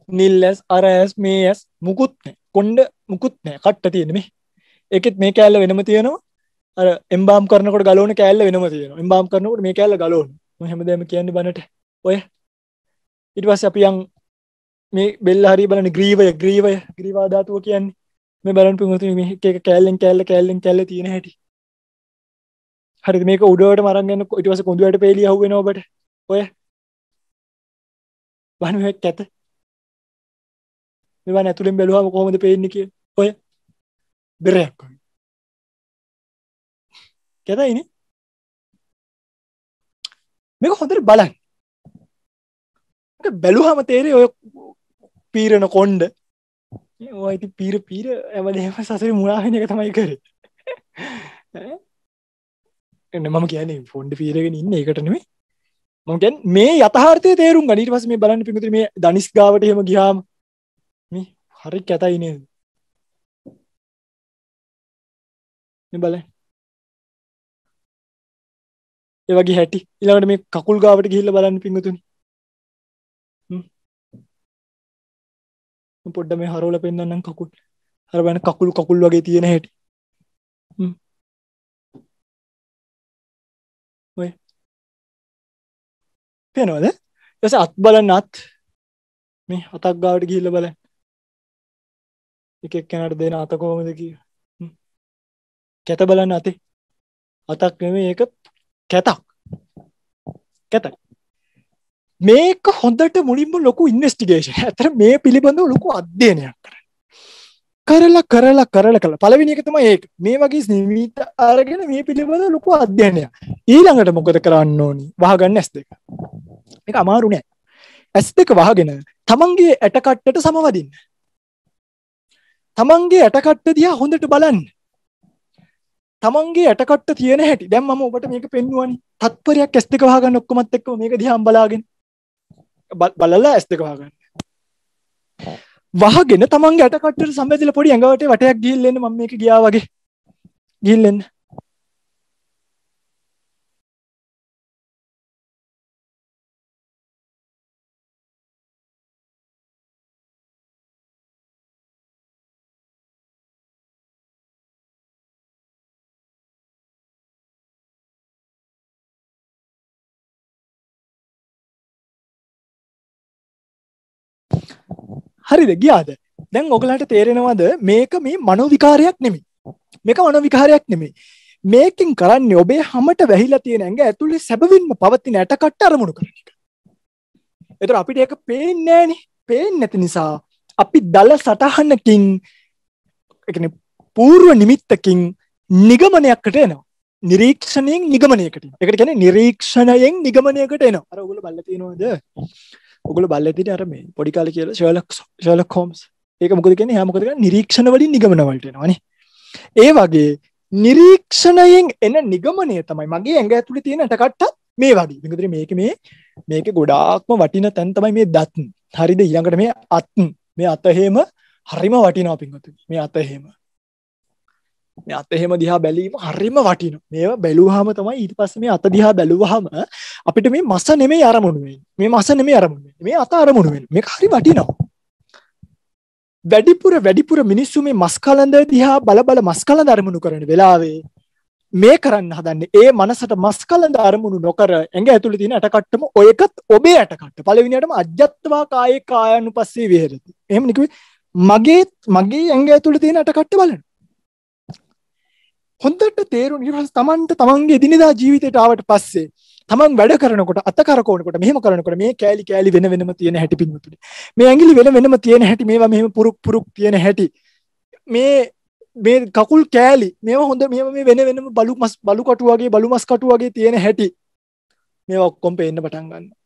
නිල් ඇස් අර ඇස් මේ ඇස් මුකුත් නෑ. කොණ්ඩ මුකුත් නෑ. කට්ට තියෙන මේ. ඒකෙත් මේ කෑල්ල වෙනම තියෙනවා. අර එම්බාම් කරනකොට ගලවන කෑල්ල වෙනම තියෙනවා. එම්බාම් කරනකොට මේ කෑල්ල ගලවන. මම හැමදාම කියන්නේ බනට. ඔය ඊට පස්සේ අපි යන් මේ බෙල්ල හරි බලන්න ග්‍රීවය ග්‍රීවය ග්‍රීවා ධාතුව කියන්නේ මේ බලන්න පින්වතුනි මේ එක එක කෑල්ලෙන් කෑල්ල කෑල්ලෙන් කෑල්ල තියෙන හැටි. හරිද මේක උඩට මරන් යන ඊට පස්සේ කොඳුයට පේලිය අහුවෙනවා ඔබට. ඔය වහන මේක කැත. මේවා ඇතුලෙන් බැලුවාම කොහොමද පේන්නේ කියලා. ඔය බෙරයක් වගේ. කැතයිනේ. මේක හොඳට බලන්න. මේක බැලුවාම තේරෙයි ඔය පීරන කොණ්ඩ. ඔය ඉතින් පීර පීර හැමදේම සසරේ මුලා වෙන එක තමයි කරේ. එන්න මම කියන්නේ ෆොන්ඩ පීරගෙන ඉන්න එකට නෙමෙයි මම කියන්නේ මේ යථාර්ථය තේරුම් ගන්න ඊට පස්සේ මේ බලන්න පිටුතුනි මේ ධනිස් ගාවට එහෙම ගියාම මේ හරි කැතයි නේද මේ බලන්න ඒ වගේ හැටි. ඊළඟට මේ කකුල් ගාවට ගිහිල්ලා බලන්න පිටුතුනි පොඩ්ඩ මේ හරවල පෙන්වන්නම් කකුල්. අර බලන්න කකුල් කකුල් වගේ තියෙන හැටි. ඔය. පේනවද? ඊට අත් බලන්න අත් මේ අතක් ගාවට ගිහිල්ලා බලන්න. එක එක්කෙනාට දෙන අත කොහොමද කියලා. කැත බලන්න අතේ. අතක් නෙමෙයි ඒක කැතක්. කැතක්. මේක හොඳට මුලින්ම ලොකු ඉන්වෙස්ටිගේෂන් ඇතර මේ පිළිබඳව ලොකු අධ්‍යයනයක් කරන්න. කරලා කරලා කරලා කළ පළවෙනි එක තමයි ඒක. මේ වගේ නිමිත අරගෙන මේ පිළිබඳව ලොකු අධ්‍යයනයක්. ඊළඟට මොකද කරන්න ඕනි? වහගන්න ඇස් දෙක. මේක අමාරු නෑ. ඇස් දෙක වහගෙන තමන්ගේ ඇටකට්ටට සමවදින්න. තමන්ගේ ඇටකට්ට දිහා හොඳට බලන්න. තමන්ගේ ඇටකට්ට තියෙන හැටි. දැන් මම ඔබට මේක පෙන්වුවනි. තත්පරයක් ඇස් දෙක වහගන්න ඔක්කොමත් එක්කම මේක දිහා බලාගෙන. බලලා ඇස් දෙක වහගන්න. වහගෙන තමන්ගේ ඇටකට්ටට සම්බන්ධලා පොඩි ඇඟවට වටයක් ගිහිල්ලා එන්න මම මේක ගියා වගේ. ගිහිල්ලා එන්න. හරිද ගියාද දැන් ඔගලන්ට තේරෙනවද මේක මේ මනෝවිකාරයක් නෙමෙයි මේක මනෝවිකාරයක් නෙමෙයි මේකෙන් කරන්නේ ඔබේ හැමට වැහිලා තියෙන ඇඟ ඇතුලේ සැබවින්ම පවතින ඇටකට්ට අරමුණු කරන එක. ඒතර අපිට ඒක පේන්නේ නැහනේ. පේන්නේ නැති නිසා අපි දල සටහනකින් ඒ කියන්නේ పూర్ව නිමිත්තකින් නිගමනයකට එනවා. නිරීක්ෂණයෙන් නිගමනයකට. ඒකට කියන්නේ නිරීක්ෂණයෙන් නිගමනයකට එනවා. අර ඔයගොල්ලෝ බල්ලා තියෙනවද? ඔගොල්ලෝ බල්ලා තියෙන අර මේ පොඩි කාලේ කියලා ෂර්ලොක් ෂර්ලොක් හෝම්ස්. ඒක මොකද කියන්නේ? එයා මොකද කියන්නේ? නිරීක්ෂණ වලින් නිගමන වලට එනවානේ. ඒ වගේ නිරීක්ෂණයෙන් එන නිගමනය තමයි මගේ ඇඟ ඇතුලේ තියෙන ඇටකට්ටත් මේ වගේ. මොකද මේක මේ මේක ගොඩාක්ම වටින තැන් තමයි මේ දත්. හරිද? ඊළඟට මේ අත්. මේ අත හේම හරිම වටිනවා පින්වතුනි. මේ අත හේම. මේ අත එහෙම දිහා බැලීම හරිම වටිනවා. මේවා බැලුවාම තමයි ඊට පස්සේ මේ අත දිහා බැලුවාම අපිට මේ මස නෙමෙයි අරමුණු වෙන්නේ. මේ මස නෙමෙයි අරමුණු වෙන්නේ. මේ අත අරමුණු වෙන්නේ. මේක හරි වටිනවා. වැඩිපුර වැඩිපුර මිනිස්සු මේ මස් කලඳ දිහා බල බල මස් කලඳ අරමුණු කරන වෙලාවේ මේ කරන්න හදන්නේ ඒ මනසට මස් කලඳ අරමුණු නොකර ඇඟ ඇතුළේ තියෙන ඇටකට්ටම ඔය එකත් ඔබේ ඇටකට්ට. පළවෙනියටම අජ්ජත්වා කායේ කායानुපස්සේ විහෙරති. එහෙම නිකුයි මගේ මගේ ඇඟ ඇතුළේ තියෙන ඇටකට්ට බලන්න. හොඳට තේරුම් ඊට තමන්ට තමන්ගේ දිනදා ජීවිතයට ආවට පස්සේ තමන් වැඩ කරනකොට අත කරකවනකොට මෙහෙම කරනකොට මේ කෑලි කෑලි වෙන වෙනම තියෙන හැටි පින්වතුනි. මේ ඇඟිලි වෙන වෙනම තියෙන හැටි මේවා මෙහෙම පුරුක් පුරුක් තියෙන හැටි. මේ මේ කකුල් කෑලි මේවා හොඳ මේවා මේ වෙන වෙනම බලු මස් බලු කටු වගේ බලු මස් කටු වගේ තියෙන හැටි. මේවා ඔක්කොම පේන්න පටන් ගන්නවා.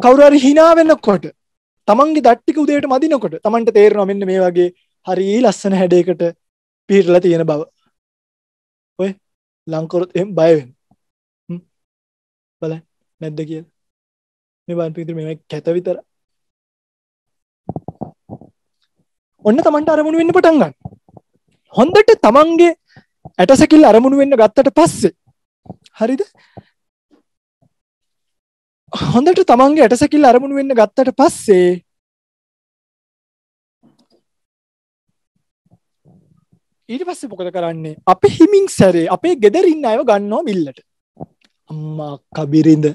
කවුරු හරි hina වෙනකොට තමන්ගේ දට්ටික උදේට මදිනකොට තමන්ට තේරෙනවා මෙන්න මේ වගේ හරි ලස්සන හැඩයකට පිහිටලා තියෙන බව. ඔය ලංකරොත් එහෙම බය වෙන්න. බලන්න නැද්ද කියලා. මේ බලන්න පිටින් මේ කැත විතර. ඔන්න Tamanට අරමුණු වෙන්න පටන් ගන්න. හොඳට Tamanගේ ඇටසැකිල්ල අරමුණු වෙන්න ගත්තට පස්සේ හරිද? හොඳට Tamanගේ ඇටසැකිල්ල අරමුණු වෙන්න ගත්තට පස්සේ ඊට පස්සේ මොකද කරන්නේ? අපි හිමින් සැරේ අපේ ගෙදරින් අයව ගන්නවා මිල්ලට. අම්මා කබිරිඳ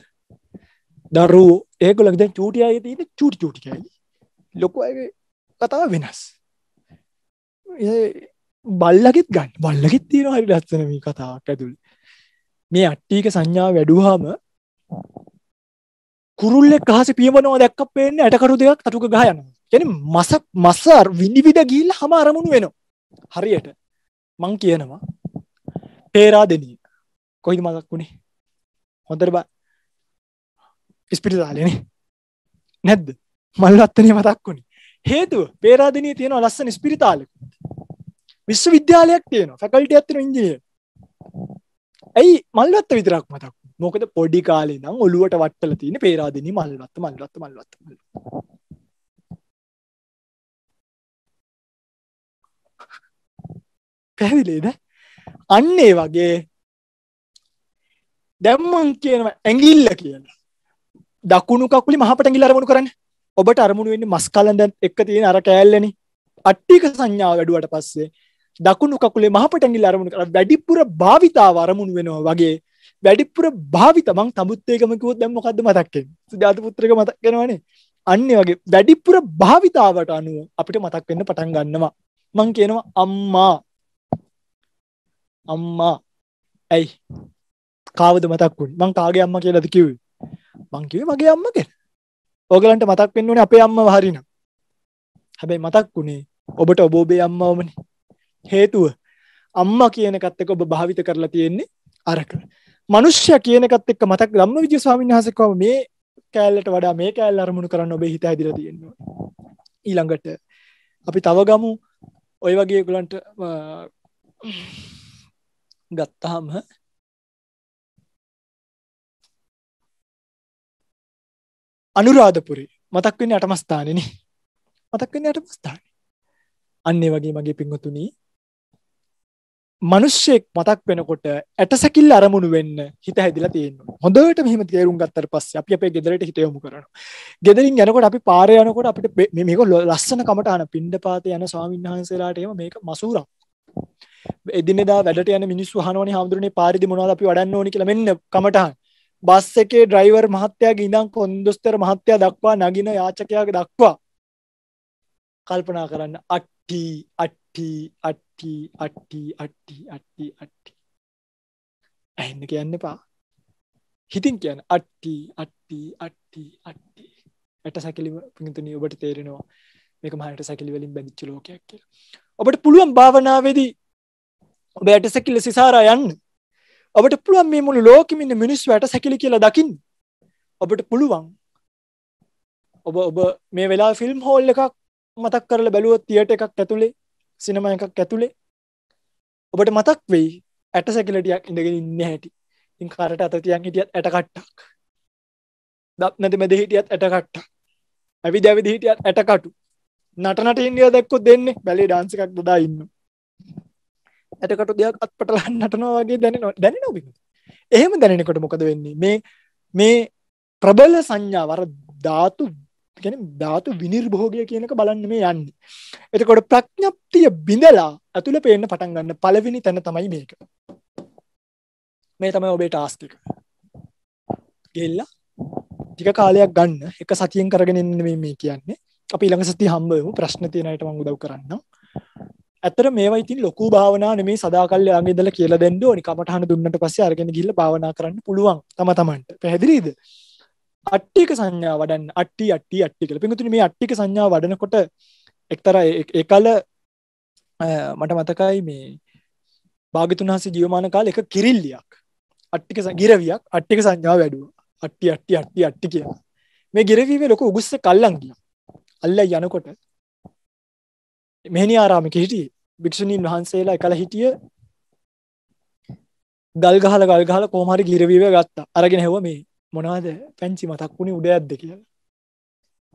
දරුවෝ ඒගොල්ලෝ දැන් චූටි අය තියෙන චූටි චූටි කෑලි. ලොකු අයගේ කතාව වෙනස්. ඒ බල්ලගෙත් ගන්න බල්ලගෙත් තියෙනවා හරි ලස්සන මේ කතාවක් ඇතුළේ. මේ අට්ටික සංඥා වැඩුවාම කුරුල්ලෙක් අහසේ පියවනවා දැක්ක පේන්නේ ඇටකටු දෙකක් අටුක ගහ යනවා. කියන්නේ මස මස විනිවිද ගිහිල්ලා හැම අරමුණු වෙනවා. හරියට. මං කියනවා පේරාදෙනිය කොයිද මතක් වුණේ හොඳට බා ඉස්පිරිතාලේනේ නැද්ද? මල්වත්තනේ මතක් වුණේ හේතුව පේරාදෙනිය තියෙනවා ලස්සන ඉස්පිරිතාලෙක විශ්වවිද්‍යාලයක් තියෙනවා ෆැකල්ටි එකක් තියෙනවා ඉංජිනේර් ඇයි මල්වත්ත විතරක් මතක් මොකද පොඩි කාලේ ඉඳන් ඔළුවට වට්ටලා තියෙන පේරාදෙනිය මල්වත්ත මල්වත්ත මල්වත්ත. පැහැදිලිද? අන්න ඒ වගේ දැම්මන් කියනව ඇඟිල්ල කියලා. දකුණු කකුලි මහපට ඇඟිල්ල අරමුණු කරන්න. ඔබට අරමුණු වෙන්නේ මස් කලඳ එක්ක තියෙන අර කෑල්ලනේ. අට්ටික සංඥාව වැඩුවට පස්සේ දකුණු කකුලේ මහපට ඇඟිල්ල අරමුණු කර වැඩිපුර භාවිතාව අරමුණු වෙනවා වගේ. වැඩිපුර භාවිත මං තමුත්තේකම කිව්වොත් දැන් මොකද්ද මතක් වෙන්නේ? සුජාත පුත්‍රක මතක් වෙනවනේ. අන්න වගේ වැඩිපුර භාවිතාවට අනුව අපිට මතක් වෙන්න පටන් ගන්නවා. මං කියනවා අම්මා. අම්මා. ඇයි? කාවද මතක් වුණේ මං කාගේ අම්මා කියලාද කිව්වේ? මං කිව්වේ මගේ අම්මා කියලා ඕගලන්ට මතක් වෙන්න ඕනේ අපේ අම්මව හරිනම්. හැබැයි මතක් වුණේ ඔබට ඔබ ඔබේ අම්මවමනේ. හේතුව අම්මා කියන එකත් එක්ක ඔබ භාවිත කරලා තියෙන්නේ අරක. මනුෂ්‍ය කියන එකත් එක්ක මතක් ධම්මවිජය ස්වාමීන් වහන්සේ කිව්වා මේ කෑල්ලට වඩා මේ කෑල්ල අරමුණු කරන්න ඔබේ හිත හැදිලා තියෙනවා. ඊළඟට අපි තව ගමු. ඔය වගේ ගුලන්ට ගත්තාම අනුරාධපුරේ මතක් වෙන්නේ අටමස්ථානනේ මතක් වෙන්නේ අටමස්ථානේ අන්නේ වගේ මගේ පින්වතුනි මිනිස්සෙක් මතක් වෙනකොට ඇටසැකිල්ල අරමුණු වෙන්න හිත හැදිලා තියෙනවා. හොඳට මෙහෙම තේරුම් ගත්තට පස්සේ අපි අපේ ගෙදරට හිත යොමු කරනවා. ගෙදරින් යනකොට අපි පාරේ යනකොට අපිට මේක ලස්සන කමටහන පින්ඩපාතේ යන ස්වාමීන් වහන්සේලාට එහෙම මේක මසූරක්. එදිනෙදා වැඩට යන මිනිස්සු අහනවනේ හාමුදුරනේ පාරේදී මොනවද අපි වඩන්න ඕනි කියලා මෙන්න කමටහන්. බස් එකේ ඩ්‍රයිවර් මහත්තයාගේ ඉඳන් කොන්දොස්තර මහත්තයා දක්වා නගින යාචකයාගේ දක්වා කල්පනා කරන්න. අට්ටි අට්ටි අට්ටි අට්ටි අට්ටි අට්ටි අට්ටි. ඇහෙන්න කියන්න එපා. හිතින් කියන්න. අට්ටි අට්ටි අට්ටි අට්ටි. ඇට සැකිලි පිඟතුනි ඔබට තේරෙනවා. මේක මහට සැකිලි වලින් බැඳිච්ච ලෝකයක් කියලා. ඔබට පුළුවන් භාවනාවේදී ඔබ ඇට සැකිල්ල සිසාරා යන්න. ඔබට පුළුවන් මේ මුළු ලෝකෙම ඉන්න මිනිස්සු ඇට සැකිලි කියලා දකින්න. ඔබට පුළුවන්. ඔබ ඔබ මේ වෙලා ෆිල්ම් හෝල් එකක් මතක් කරලා බැලුවොත් තියට එකක් ඇතුලේ සිනමා එකක් ඇතුලේ. ඔබට මතක් වෙයි ඇට සැකිලටියක් ඉඳගෙන ඉන්න හැටි ඉතින් කරට අත තියන් හිටියත් ඇට කට්ටක්. දත් නැති මැද හිටියත් ඇට කට්ටක්. ඇවිද ඇවිද හිටියත් ඇට කටු. නටනට ඉන්දියා දැක්කොත් දෙන්නේ බැලේ ඩාන්ස් එකක් දදා ඉන්නවා. ඇටකට දෙයක් අත්පටලන් නටනවා වගේ දැනෙනවා. දැනෙනවා බිම. එහෙම දැනෙනකොට මොකද වෙන්නේ? මේ මේ ප්‍රබල සංඥා වර ධාතු කියන්නේ ධාතු විනිර්භෝගය කියනක බලන්න මේ යන්නේ. එතකොට ප්‍රඥප්තිය බිඳලා ඇතුළ පේන්න පටන් ගන්න පළවෙනි තැන තමයි මේක. මේ තමයි ඔබේ ටාස්ක් එක. ගෙල්ලා ටික කාලයක් ගන්න එක සතියෙන් කරගෙන ඉන්න මේ කියන්නේ. අපි ළඟ සතිය හම්බ වෙමු ප්‍රශ්න තියෙන අයට මම උදව් කරන්නම්. ඇතර මේවා ඉතින් ලොකු භාවනා නෙමේ සදාකල් යාගේ ඉඳලා කියලා දෙන්න ඕනි. කමටහන දුන්නට පස්සේ අරගෙන ගිහිල්ලා භාවනා කරන්න පුළුවන් තම තමන්ට. පැහැදිලිද? අට්ටික සංඥා වඩන්න. අට්ටි අට්ටි අට්ටි කියලා. පින්තුනි මේ අට්ටික සංඥා වඩනකොට එක්තරා ඒකල මට මතකයි මේ භාගතුන් වහන්සේ ජීවමාන කාලේ එක කිරිල්ලියක්. අට්ටික ගිරවියක්. අට්ටික සංඥාව වැඩුවා. අට්ටි අට්ටි අට්ටි අට්ටි කියලා. මේ ගිරවීමේ ලොකු උගුස්සේ කල්ලන් ගියා අල්ල යනකොට මෙහෙණි ආරාමක හිටියේ. භික්ෂුණීන් වහන්සේලා එකල හිටිය ගල් ගහල ගල් ගහල කොහොම හරි ගිරවීම ගත්තා අරගෙන හෙව මේ මොනවද පැංචි මතක් වුණේ උඩ යද්ද කියලා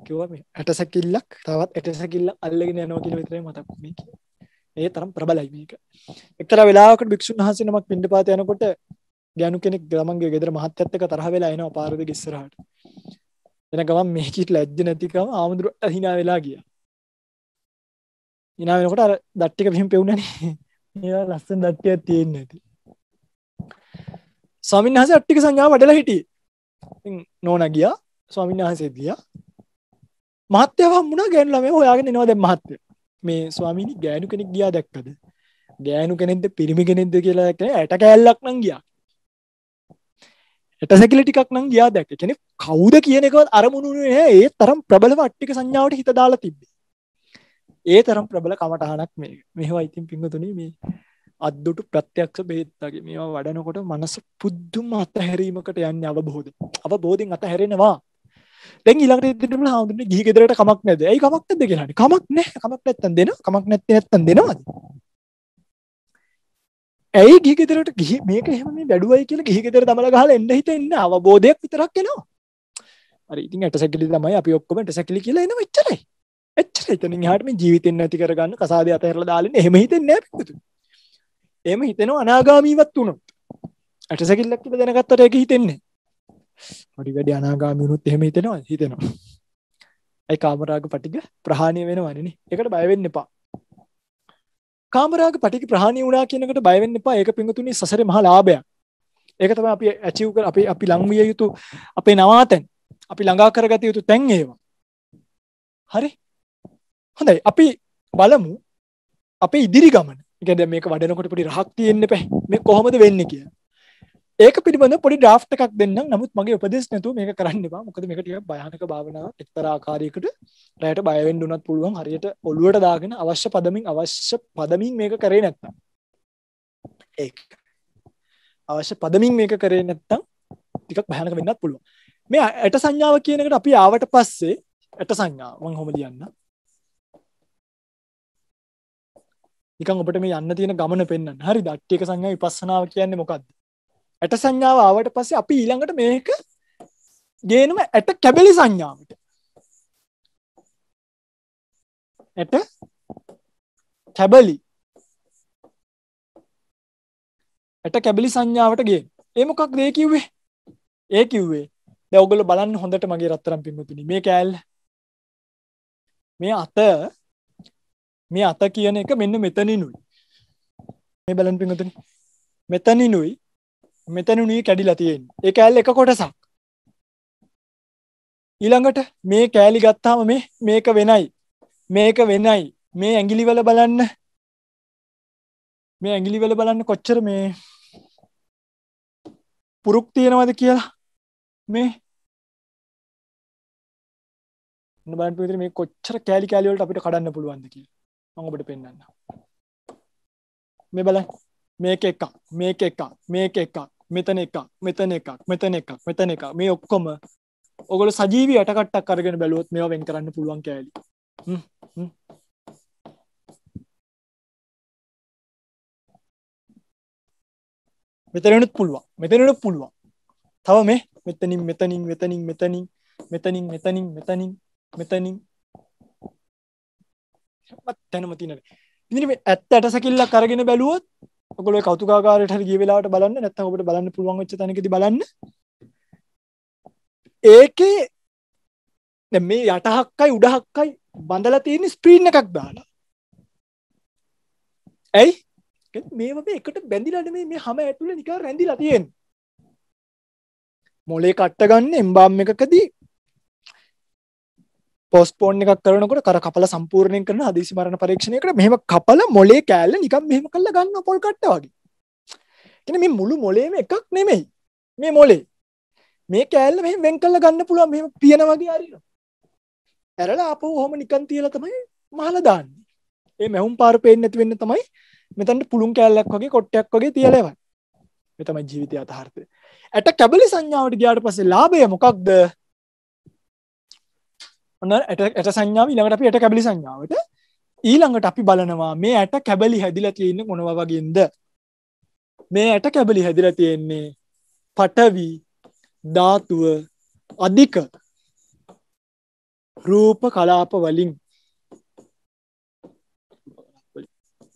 කිව්වා මේ ඇටසැකිල්ලක් තවත් ඇටසැකිල්ලක් අල්ලගෙන යනවා කියලා විතරයි මතක් වුණේ කියලා. ඒ තරම් ප්‍රබලයි මේක. එක්තරා වෙලාවකට භික්ෂුන් වහන්සේ නමක් පින්ඩපාත යනකොට ගෑනු කෙනෙක් ගමන්ගේ ගෙදර මහත්තයත් එක්ක තරහ වෙලා එනවා පාර දෙක ඉස්සරහට. එන ගමන් මේකිට ලැජ්ජ නැතිකම ආමුදුරට hina වෙලා ගියා. Hina වෙනකොට අර දත් ටික මෙහෙම පෙවුනනේ. ඒවා ලස්සන දත් ටිකක් තියෙන්නේ නැති. ස්වාමීන් වහන්සේ අට්ටික සංඥාව වඩලා හිටියේ. ඉතින් නෝනා ගියා ස්වාමීන් වහන්සේ ගියා. මහත්තයව හම්බුණා ගෑනු ළමයා හොයාගෙන එනවා දැන් මහත්තයා. මේ ස්වාමීනි ගෑනු කෙනෙක් ගියා දැක්කද? ගෑනු කෙනෙක්ද පිරිමි කෙනෙක්ද කියලා දැක්කේ ඇට කෑල්ලක් නම් ගියා. ඇට සැකිලි ටිකක් නම් ගියා දැක්කේ. කියන්නේ කවුද කියන එකවත් අරමුණුනේ නැහැ. ඒ තරම් ප්‍රබලව අට්ටික සංඥාවට හිත දාලා තිබ්බේ. ඒ තරම් ප්‍රබල කමටහනක් මේ. මේවා ඉතින් පින්වතුනි මේ අද්දුටු ප්‍රත්‍යක්ෂ බෙහෙත්තගේ මේවා වඩනකොට මනස පුද්දුම අතහැරීමකට යන්නේ අවබෝධ. අවබෝධයෙන් අතහැරෙනවා. දැන් ඊළඟට ඉදිරියට හාමුදුරනේ ගිහි ගෙදරට කමක් නැද්ද? ඇයි කමක් නැද්ද කියලානේ. කමක් නැහැ. කමක් නැත්තම් දෙනවා. කමක් නැත්තේ නැත්තම් දෙනවද? ඇයි ගිහි ගෙදරට ගිහි මේක එහෙම මේ වැඩුවයි කියලා ගිහි ගෙදර දමලා ගහලා එන්න හිතෙන්නේ අවබෝධයක් විතරක් එනවා. හරි ඉතින් ඇටසැකිලි තමයි අපි ඔක්කොම ඇටසැකිලි කියලා එනවා එච්චරයි. එච්චරයි. එතනින් එහාට මේ ජීවිතෙන් නැති කරගන්න කසාදේ අතහැරලා දාලා එහෙම හිතෙන්නේ නැහැ පිටුතුනි. එහෙම හිතෙනවා අනාගාමීවත් වුණොත්. ඇටසැකිල්ලක් කියලා දැනගත්තට ඒක හිතෙන්නේ පොඩි වැඩි අනාගාමී වුණොත් එහෙම හිතෙනවා හිතෙනවා. ඒ කාමරාග පටිග ප්‍රහාණය වෙනවනේ. ඒකට බය වෙන්න එපා. කාමරාග පටිග ප්‍රහාණය වුණා කියන එකට බය වෙන්න එපා. ඒක පිංගුතුනි සසරේ මහා ලාභයක්. ඒක තමයි අපි ඇචීව් කර අපි අපි ලං විය යුතු අපේ නවාතැන්. අපි ළඟා කරගත යුතු තැන් ඒවා. හරි? හොඳයි. අපි බලමු අපේ ඉදිරි ගමන. ඒ කියන්නේ මේක වඩනකොට පොඩි රහක් තියෙන්න එපා. මේ කොහොමද වෙන්නේ කියලා. ඒක පිළිබඳ පොඩි ඩ්‍රාෆ්ට් එකක් දෙන්නම්. නමුත් මගේ උපදෙස් නැතුව මේක කරන්න එපා. මොකද මේක ටිකක් භයානක භාවනාවක්. එක්තරා ආකාරයකට රැයට බය වෙන්න උනත් පුළුවන්. හරියට ඔළුවට දාගෙන අවශ්‍ය පදමින් අවශ්‍ය පදමින් මේක කරේ නැත්තම්. ඒක. අවශ්‍ය පදමින් මේක කරේ නැත්තම් ටිකක් භයානක වෙන්නත් පුළුවන්. මේ ඇට සංඥාව කියන එකට අපි ආවට පස්සේ ඇට සංඥාව මම කොහොමද නිකන් ඔබට මේ යන්න තියෙන ගමන පෙන්වන්න. හරිද? අට්ටික සංඥා විපස්සනාව කියන්නේ මොකද්ද? ඇට සංඥාව ආවට පස්සේ අපි ඊළඟට මේක ගේනම ඇට කැබලි සංඥාවට. ඇට කැබලි ඇට කැබලි සංඥාවට ගේ ඒ මොකක් දේ කිව්වේ ඒ කිව්වේ දැන් ඔයගොල්ලෝ බලන්න හොඳට මගේ රත්තරන් පින්වතුනි මේ කෑල්ල මේ අත මේ අත කියන එක මෙන්න මෙතනිනුයි. මේ බලන්න පින්වතුනි. මෙතනිනුයි. මෙතනුයි කැඩිලා තියෙන්නේ. ඒ කෑල්ල එක කොටසක්. ඊළඟට මේ කෑලි ගත්තාම මේ මේක වෙනයි. මේක වෙනයි. මේ ඇඟිලිවල බලන්න. මේ ඇඟිලිවල බලන්න කොච්චර මේ පුරුක් තියෙනවද කියලා. මේ බලන්න පිටර මේ කොච්චර කෑලි කෑලි වලට අපිට කඩන්න පුළුවන්ද කියලා. මම ඔබට පෙන්වන්නම්. මේ බලන්න. මේක එකක් මේක එකක් මේක එකක් මෙතන එකක් මෙතන එකක් මෙතන එකක් මෙතන එකක්. මේ ඔක්කොම ඔගොල්ලෝ සජීවී යටකට්ටක් අරගෙන බැලුවොත් මේවා වෙන් කරන්න පුළුවන් කෑලි. මෙතනනුත් පුළුවන්. මෙතනනුත් පුළුවන්. තව මේ මෙතනින් මෙතනින් මෙතනින් මෙතනින් මෙතනින් මෙතනින් මෙතනින් මෙතනින්. තැනම තිනට ඉදිරි ඇත්ත ඇට සැකිල්ල කරගෙන බැලුවත් ඔකොල කවතුකාරට ග වෙලාට බලන්න නැත්ත ඔට බලන්න පුළුවන් ච තනකති බලන්න. ඒකේ මේ යටහක්කයි උඩහක්කයි බඳල තියෙන ස්ප්‍රීන් එකක් දාලා. ඇයි? මේ එකට බැඳිලට මේ හම ඇතුළ නික රැඳි ලතියෙන් මොලේ කට්ට ගන්න එම්බාම් එකකදී පෝස්ට්පෝන් එකක් කරනකොට කර කපල සම්පූර්ණයෙන් කරන හදිසි මරණ පරීක්ෂණයකට මෙහෙම කපල මොලේ කෑල්ල නිකන් මෙහෙම කරලා ගන්න පොල් කට්ට වගේ. කියන්නේ මේ මුළු මොලේම එකක් නෙමෙයි. මේ මොලේ. මේ කෑල්ල මෙහෙම වෙන් කරලා ගන්න පුළුවන් මෙහෙම පියන වගේ හරිනවා. ඇරලා ආපහු ඔහොම නිකන් තියලා තමයි මහලා දාන්නේ. ඒ මැහුම් පාර පේන්නේ නැති වෙන්න තමයි මෙතැන්ට පුළුම් කෑල්ලක් වගේ කොට්ටයක් වගේ තියලෙවයි මෙතම ජීවිතය අතහර්ථය ඇට කැබලි සංඥාවට ගයාට පස්සේ ලාභය මොකක්ද ඔන්න ඇට ඇට සංඥාව ඊළඟට අපි ඇට කැබලි සංඥාවට. ඊළඟට අපි බලනවා මේ ඇට කැබලි හැදිලා තියෙන්නේ මොනව වගේද මේ ඇට කැබලි හැදිලා තියෙන්නේ පටවි ධාතුව අධික රූප කලාප වලින්.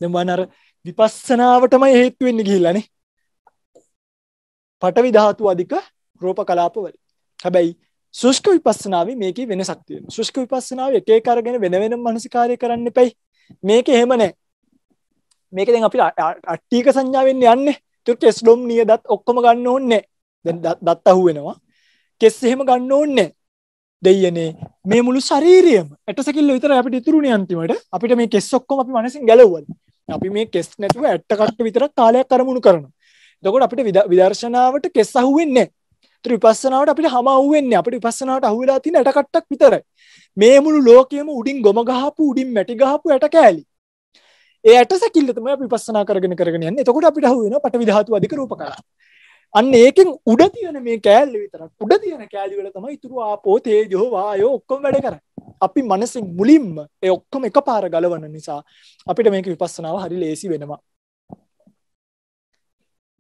දැන් අර විපස්සනාවටම හේතු වෙන්න ගිහිල්ලානේ පටවි ධාතු අධික රූප කලාපවල හැබැයි සුෂ්ක විපස්සනාවේ මේකේ වෙනසක් තියෙනවා. සුෂ්ක විපස්සනාවේ එක එක අරගෙන වෙන වෙනම මානසිකාරය කරන්න එපයි මේක එහෙම නැහැ මේක දැන් අපි අට්ටික සංඥාවෙන් යන්නේ. ඒක කෙස් ඩොම් නිය දත් ඔක්කොම ගන්න ඕනේ දැන් දත් අහු වෙනවා. කෙස් එහෙම ගන්න ඕනේ දෙයනේ මේ මුළු ශරීරයම. ඇටසැකිල්ල විතර අපිට ඉතුරුනේ අන්තිමට. අපිට මේ කෙස් ඔක්කොම අපි මනසින් ගැලවුවා අපි මේ කෙස් නැතුව ඇට්ට කට්ට විතරක් කාලයක් කරමුණු කරනවා. එතකොට අපිට විදර්ශනාවට කෙස් අහුවෙන්නේ නැහැ. විපස්සනාවට අපිට හැම අහුවෙන්නේ අපිට විපස්සනාවට අහුවෙලා තියෙන ඇට කට්ටක් විතරයි. මේ මුළු ලෝකෙම උඩින් ගොම ගහපු උඩින් මැටි ගහපු ඇට කෑලි. ඒ ඇට සැකිල්ල තමයි අපි විපස්සනා කරගෙන කරගෙන යන්නේ. එතකොට අපිට අහුවෙනවා පටවි ධාතු අධික රූප කලාව. අන්න ඒකෙන් උඩ තියෙන මේ කෑල්ල විතරක් උඩ තියෙන කෑලි වල තමයි ඉතුරු ආපෝ තේජෝ වායෝ ඔක්කොම වැඩ කරන්නේ. අපි මනසින් මුලින්ම ඒ ඔක්කොම එකපාර ගලවන නිසා අපිට මේක විපස්සනාව හරි ලේසි වෙනවා.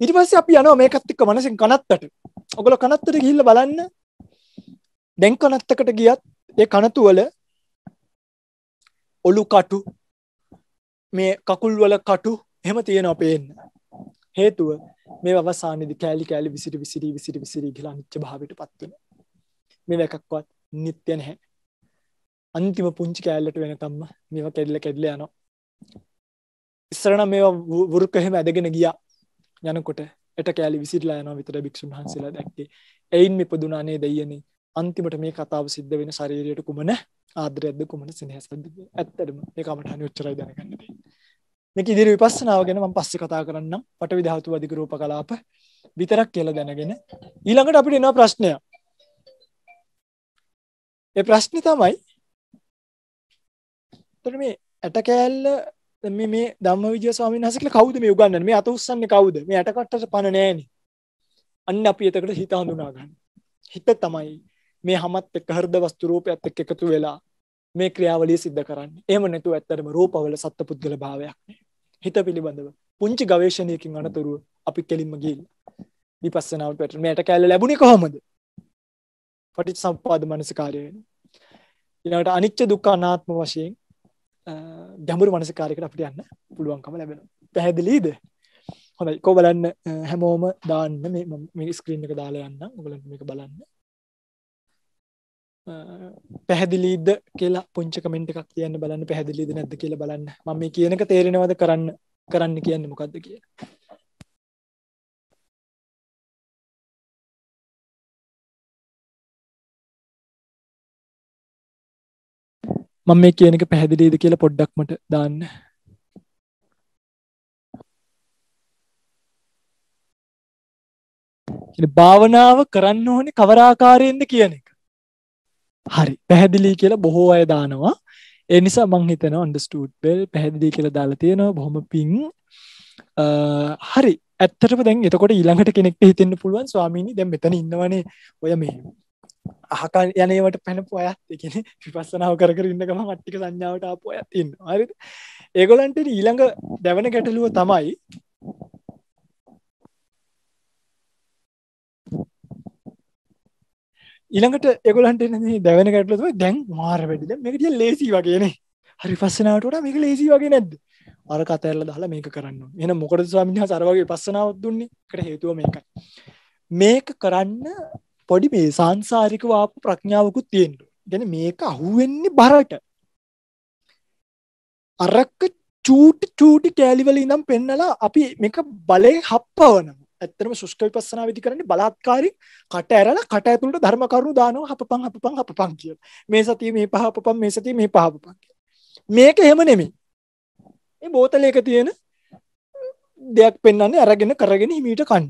ඊට පස්සේ අපි යනවා මේකත් එක්ක මනසින් කනත්තට. ඔගොල කනත්තට ගිහිල්ල බලන්න. දැන් කනත්තකට ගියත් ඒ කනතුවල ඔලු කටු මේ කකුල්වල කටු හෙම තියෙන අපේන්න හේතුව මේ අවසානදි කෑලි කෑලි විසිට විසිරී විසිට විසිරී ගිලා නිච්ච භාවිට පත්වන මේ වැකක්වත් නිත්‍ය නැහැ. අන්තිම පුංචි කෑල්ලට වෙනකම්ම මේව කෙල්ල කෙල්ල යනවා. ඉස්සරන මේ වෘක එහෙම ඇදගෙන ගියා. යනකොට එට කෑලි විසිරලා යනවා විතර භික්ෂුන් වහන්සේලා දැක්කේ. එයින් ඉපදුනානේ දෙයියනේ. අන්තිමට මේ කතාව සිද්ධ වෙන ශරීරයට කුමන ආදරයක්ද කුමන සෙනෙහසක්ද ඇත්තටම මේ කමඨානි උච්චරයි දැනගන්න තියෙන්නේ. මේක ඉදිරි විපස්සනාව ගැන මම පස්සේ කතා කරන්නම්. පටවි ධාතු අධික රූප කලාප විතරක් කියලා දැනගෙන ඊළඟට අපිට එනවා ප්‍රශ්නයක්. ඒ ප්‍රශ්නේ තමයි එතකොට මේ ඇට කෑල්ල මේ මේ ධම්මවිජය ස්වාමීන් වහන්සේ කියලා කවුද මේ උගන්වන්නේ? මේ අත උස්සන්නේ කවුද? මේ ඇට කට්ටට පණ නෑනේ. අන්න අපි එතකොට හිත හඳුනා ගන්න. හිත තමයි මේ හැමත් එක්ක හෘද වස්තු රූපයත් එක්ක එකතු වෙලා මේ ක්‍රියාවලිය සිද්ධ කරන්නේ. එහෙම නැතුව ඇත්තටම රූපවල සත්පුද්ගල භාවයක් නෑ. හිත පිළිබඳව පුංචි ගවේශණයකින් අනතුරුව අපි කෙලින්ම ගිහිල්ලා විපස්සනාවට පැටලෙන මේට කැල්ල ලැබුණේ කොහොමද පටිච්චසමුප්පාද මනසිකාරය වෙන ඊළඟට අනිච්ච දුක්ඛ අනාත්ම වශයෙන් ගැඹුරු මනසිකාරයකට අපිට යන්න පුළුවන්කම ලැබෙනවා. පැහැදිලිද? හොඳයි. කෝ බලන්න හැමෝම දාන්න. මේ මේ ස්ක්‍රීන් එක දාලා යන්න ඔයගලන්ට මේක බලන්න. පැහැදිලිද කියලා පුංචි කමෙන්ට් එකක් තියන්න බලන්න. පැහැදිලිද නැද්ද කියලා බලන්න. මම මේ කියන එක තේරෙනවද? කරන්න කරන්න කියන්නේ මොකද්ද කියලා. මම මේ කියන එක පැහැදිලිද කියලා පොඩ්ඩක් මට දාන්න. භාවනාව කරන්න ඕනේ කවරාකාරයෙන්ද කියන එක. හරි පැහැදිලි කියලා බොහෝ අය දානවා. ඒ නිසා මං හිතනවා අන්ඩර්ස්ටූඩ් වෙල් පැහැදිලි කියලා දාලා තියෙනවා බොහොම පිං. හරි ඇත්තටම දැන් එතකොට ඊළඟට කෙනෙක්ට හිතෙන්න පුළුවන් ස්වාමීනි දැන් මෙතන ඉන්නවනේ ඔය මේ අහක යනේවට පැනපු අයත් එකන විපස්සනාව කර කර ඉන්න ගම අට්ටික සංඥාවට ආපු අයත් ඉන්න හරි ඒගොලන්ට ඊළඟ දැවන ගැටලුව තමයි ඊළඟට එගොලන්ට දැවන ගැටලුව දැන් මාර වැඩිද මේකටිය ලේසි වගේනේ හරි පස්සනාවට මේක ලේසි වගේ නැද්ද? අර කතැරල දාලා මේක කරන්න එන මොකද ස්වාමිහ සරවගේ පස්සනාවත් දුන්නේ? කට හේතුව මේකයි. මේක කරන්න පොඩි මේ සංසාරික වාපු ප්‍රඥාවකුත් තියෙන්ට ගැන මේක අහුවෙන්නේ බරට අරක්ක චූටි චූටි කෑලිවල ඉනම් පෙන්නලා අපි මේක බලය හප්පවනම ඇත්තරම සුෂ්ක විපස්සනා විදි කරන්නේ බලාත්කාරී කට ඇරලා කට ඇතුළට ධර්ම කරුණු දානවා හපපන් හපපන් හපපන් කියලා. මේ සතිය මේ පහ හපපන් මේ සතිය මේ පහ හපපන් කියලා. මේක එහෙම නෙමෙයි. මේ බෝතලයක තියෙන දෙයක් පෙන්වන්නේ අරගෙන කරගෙන හිමීට කන්න.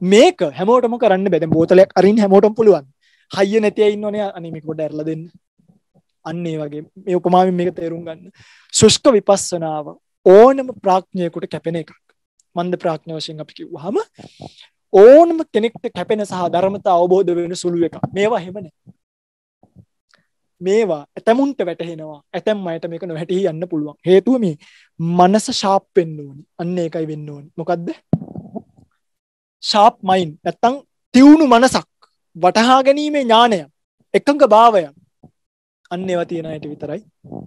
මේක හැමෝටම කරන්න බෑ. දැන් බෝතලයක් අරින්න හැමෝටම පුළුවන්. හයිය නැති අය ඉන්නෝනේ අනේ මේක පොඩ්ඩක් ඇරලා දෙන්න. අන්න ඒ වගේ මේ උපමාවෙන් මේක තේරුම් ගන්න. සුෂ්ක විපස්සනාව ඕනම ප්‍රඥයෙකුට කැපෙන එකක්. මන්ද ප්‍රඥ වශයෙන් අපි කිව්වහම ඕනම කෙනෙක්ට කැපෙන සහ ධර්මතා අවබෝධ වෙන සුළු එකක්. මේවා එහෙම නැහැ. මේවා ඇතමුන්ට වැටහෙනවා. ඇතැම් අයට මේක නොහැටි යන්න පුළුවන්. හේතුව මේ මනස ෂාප් වෙන්න ඕනි. අන්න ඒකයි වෙන්න ඕනි. මොකද්ද? ෂාප් මයින්ඩ් නැත්තම් තියුණු මනසක් වටහා ගැනීමේ ඥානය එකඟ භාවය අන්න ඒවා තියෙන අයට විතරයි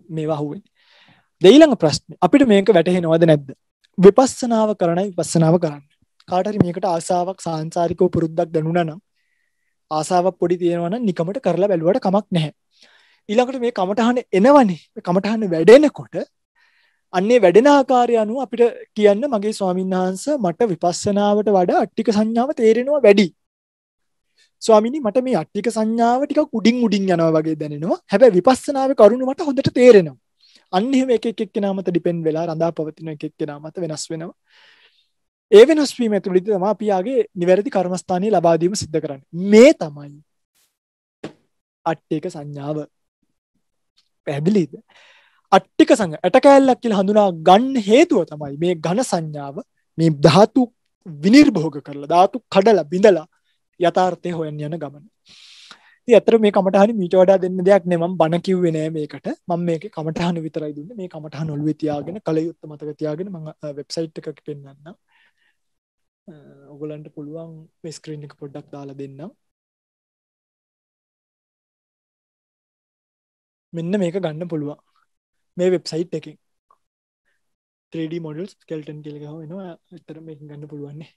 මේවා අහුවෙන්නේ. දෙයිළඟ ප්‍රශ්නේ අපිට මේක වැටහෙනවද නැද්ද? විපස්සනාව කරනයි විපස්සනාව කරන්න. කාට හරි මේකට ආසාවක් සාංශාරිකව පුරුද්දක් දැනුණා නම් ආසාවක් පොඩි තියෙනවා නම් නිකමට කරලා බැලුවට කමක් නැහැ. ඊළඟට මේ කමටහන එනවනේ. මේ කමටහන වැඩෙනකොට අන්නේ වැඩෙන ආකාරය අනුව අපිට කියන්න මගේ ස්වාමීන් වහන්සේ මට විපස්සනාවට වඩා අට්ටික සංඥාව තේරෙනවා වැඩි. ස්වාමිනී මට මේ අට්ටික සංඥාව ටිකක් උඩින් උඩින් යනවා වගේ දැනෙනවා. හැබැයි විපස්සනාවේ කරුණ මට හොඳට තේරෙනවා. අන්න එහෙම එක එක එක්කෙනා මත ඩිපෙන්ඩ් වෙලා රඳා පවතින එක එක්කෙනා මත වෙනස් වෙනවා. ඒ වෙනස් වීම ඇතුළතදී තමයි අපි යාගේ නිවැරදි කර්මස්ථානීය ලබා දීම සිද්ධ කරන්නේ. මේ තමයි අට්ටික සංඥාව. පැහැදිලිද? අට්ටික සංඥා ඇට කෑල්ලක් කියලා හඳුනා ගන්න හේතුව තමයි මේ ඝන සංඥාව මේ ධාතු විනිර්භෝග කරලා ධාතු කඩලා බිඳලා යථාර්ථය හොයන්න යන ගමන. ඉතින් අතර මේ කමටහන මීට වඩා දෙන්න දෙයක් නෙමෙයි මම බණ කිව්වේ නෑ මේකට. මම මේකේ කමටහන විතරයි දුන්නේ. මේ කමටහන ඔළුවේ තියාගෙන කලියුත් මතක තියාගෙන මම වෙබ්සයිට් එකක පෙන්නන්නම්. ඔයගලන්ට පුළුවන් මේ ස්ක්‍රීන් එක පොඩ්ඩක් දාලා දෙන්නම්. මෙන්න මේක ගන්න පුළුවන්. මේ වෙබ්සයිට් එකෙන්. 3D මොඩල්ස් ස්කෙල්ටන් කියලා ගහුවා එනවා. ඇත්තට මේකෙන් ගන්න පුළුවන් නේ.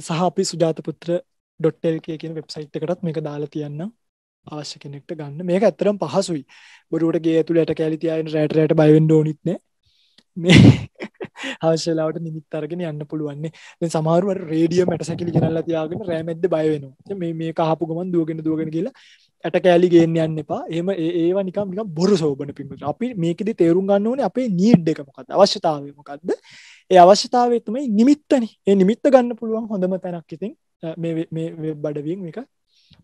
සහ අපි සුජාතපුත්‍ර ඩොට්ටල් කියන වෙබ්සයිට් එකටත් මේක දාලා තියන්න අවශ්‍ය කෙනෙක්ට ගන්න. මේක ඇත්තරම් පහසුයි. බොරුවට ගේ ඇතුළට කැලි තියාගෙන රැට රැට බය වෙන්න ඕනිත් නෑ. මේ අවශ්‍යලාවට නිමිත් අරගෙන යන්න පුළුවන්නේ දැන් සමහරවල් රේඩියෝ මැට සැකිලි ගෙනල්ලා තියාගෙන රෑමැද්ද බය වෙනවා. මේ මේක අහපු ගමන් දුවගෙන දුවගෙන කියලා ඇට කෑලි ගේන්න යන්න එපා. එහෙම ඒවා නිකම් නිකම් බොරු සෝබන පින්වතුනි අපි මේකෙදි තේරුම් ගන්න ඕනේ අපේ නීඩ් එක මොකක්ද අවශ්‍යතාවය මොකක්ද ඒ අවශ්‍යතාවය තමයි නිමිත්තනේ. ඒ නිමිත්ත ගන්න පුළුවන් හොඳම තැනක් ඉතින් මේ මේ වෙබ් අඩවියෙන් මේක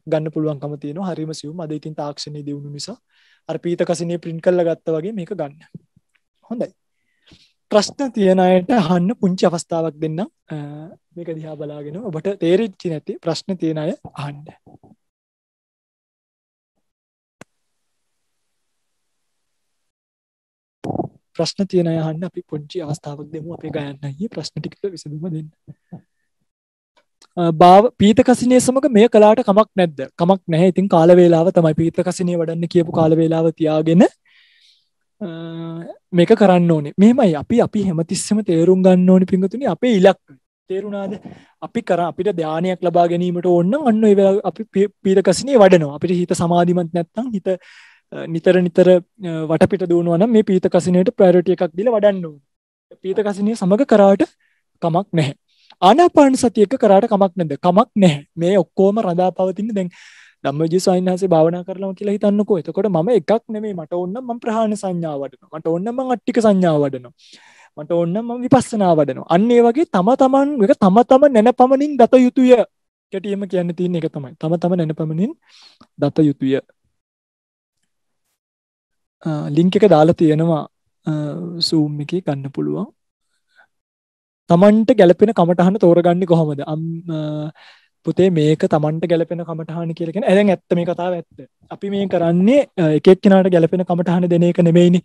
ගන්න පුළුවන්කම තියෙනවා. හරිම සියුම්. අද ඉතින් තාක්ෂණයේ දියුණු නිසා අර පීත කසිනේ print කරලා ගත්තා වගේ මේක ගන්න. හොඳයි. ප්‍රශ්න තියෙන අයට අහන්න පුංචි අවස්ථාවක් දෙන්නම්. මේක දිහා බලාගෙන ඔබට තේරිච්ච නැති ප්‍රශ්න තියෙන අය අහන්න. ප්‍රශ්න තියෙන අය අහන්න අපි පොඩ්චි අවස්ථාවක් දෙමු අපේ ගයන්නයි ප්‍රශ්න ටිකට විසඳුම දෙන්න. භාව පීත කසිනේ සමග මේ කලාට කමක් නැද්ද? කමක් නැහැ. ඉතින් කාල වේලාව තමයි පීත කසිනේ වඩන්න කියපු කාල වේලාව තියාගෙන මේක කරන්න ඕනේ. මෙහෙමයි අපි අපි හැමතිස්සෙම තේරුම් ගන්න ඕනේ පිංගුතුනි අපේ ඉලක්කය. තේරුණාද? අපි කර අපිට ධානයක් ලබා ගැනීමට ඕන නම් අන්න ඒ වෙලාව අපි පීත කසිනේ වඩනවා. අපිට හිත සමාධිමත් නැත්නම් හිත නිතර නිතර වටපිට දුවනවා නම් මේ පීත කසිනේට ප්‍රයොරිටි එකක් දීලා වඩන්න ඕනේ. පීත කසිනේ සමග කරාට කමක් නැහැ. ආනාපාන සතිය එක කරාට කමක් නැද්ද? කමක් නැහැ. මේ ඔක්කොම රඳා පවතින දැන් ධම්මජී ස්වාමීන් වහන්සේ භාවනා කරනවා කියලා හිතන්නකෝ. එතකොට මම එකක් නෙමෙයි මට ඕන නම් මම ප්‍රහාණ සංඥා වඩනවා. මට ඕන නම් මම අට්ටික සංඥා වඩනවා. මට ඕන නම් මම විපස්සනා වඩනවා. අන්න ඒ වගේ තම තමන් එක තම තම නැනපමණින් දත යුතුය. කැටියෙම කියන්න තියෙන එක තමයි. තම තම නැනපමණින් දත යුතුය. ලිංක් එක දාලා තියෙනවා සූම් එකේ ගන්න පුළුවන්. තමන්ට ගැලපෙන කමටහන තෝරගන්නේ කොහොමද? පුතේ මේක තමන්ට ගැලපෙන කමටහන කියලා කියන. දැන් ඇත්ත මේ කතාව ඇත්ත. අපි මේ කරන්නේ එක එක්කිනාට ගැලපෙන කමටහන දෙන එක නෙමෙයිනේ.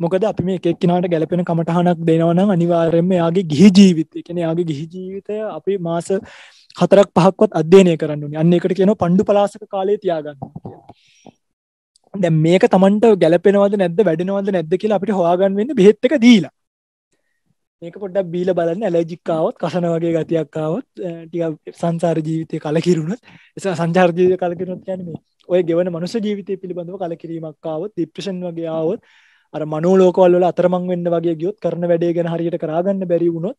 මොකද අපි මේ එක එක්කිනාට ගැලපෙන කමටහනක් දෙනවා නම් අනිවාර්යයෙන්ම එයාගේ ගිහි ජීවිතය, කියන්නේ එයාගේ ගිහි ජීවිතය අපි මාස හතරක් පහක්වත් අධ්‍යයනය කරන්න ඕනේ. අන්න ඒකට කියනවා පණ්ඩු පලාසක කාලේ තියාගන්න කියලා. දැන් මේක Tamanට ගැලපෙනවද නැද්ද වැඩෙනවද නැද්ද කියලා අපිට හොයාගන්න වෙන්නේ බෙහෙත් එක දීලා. මේක පොඩ්ඩක් බීලා බලන්න ඇලර්ජික් ආවොත් කසන වගේ ගතියක් ආවොත් ටිකක් සංසාර ජීවිතේ කලකිරුණොත් ඒ සංසාර ජීවිතේ කලකිරුණොත් කියන්නේ මේ ඔය ගෙවන මනුෂ්‍ය ජීවිතය පිළිබඳව කලකිරීමක් ආවොත් ડિප්‍රෙෂන් වගේ ආවොත් අර මනෝ ලෝකවල වල අතරමං වෙන්න වගේ ගියොත් කරන වැඩේ ගැන හරියට කරාගන්න බැරි වුණොත්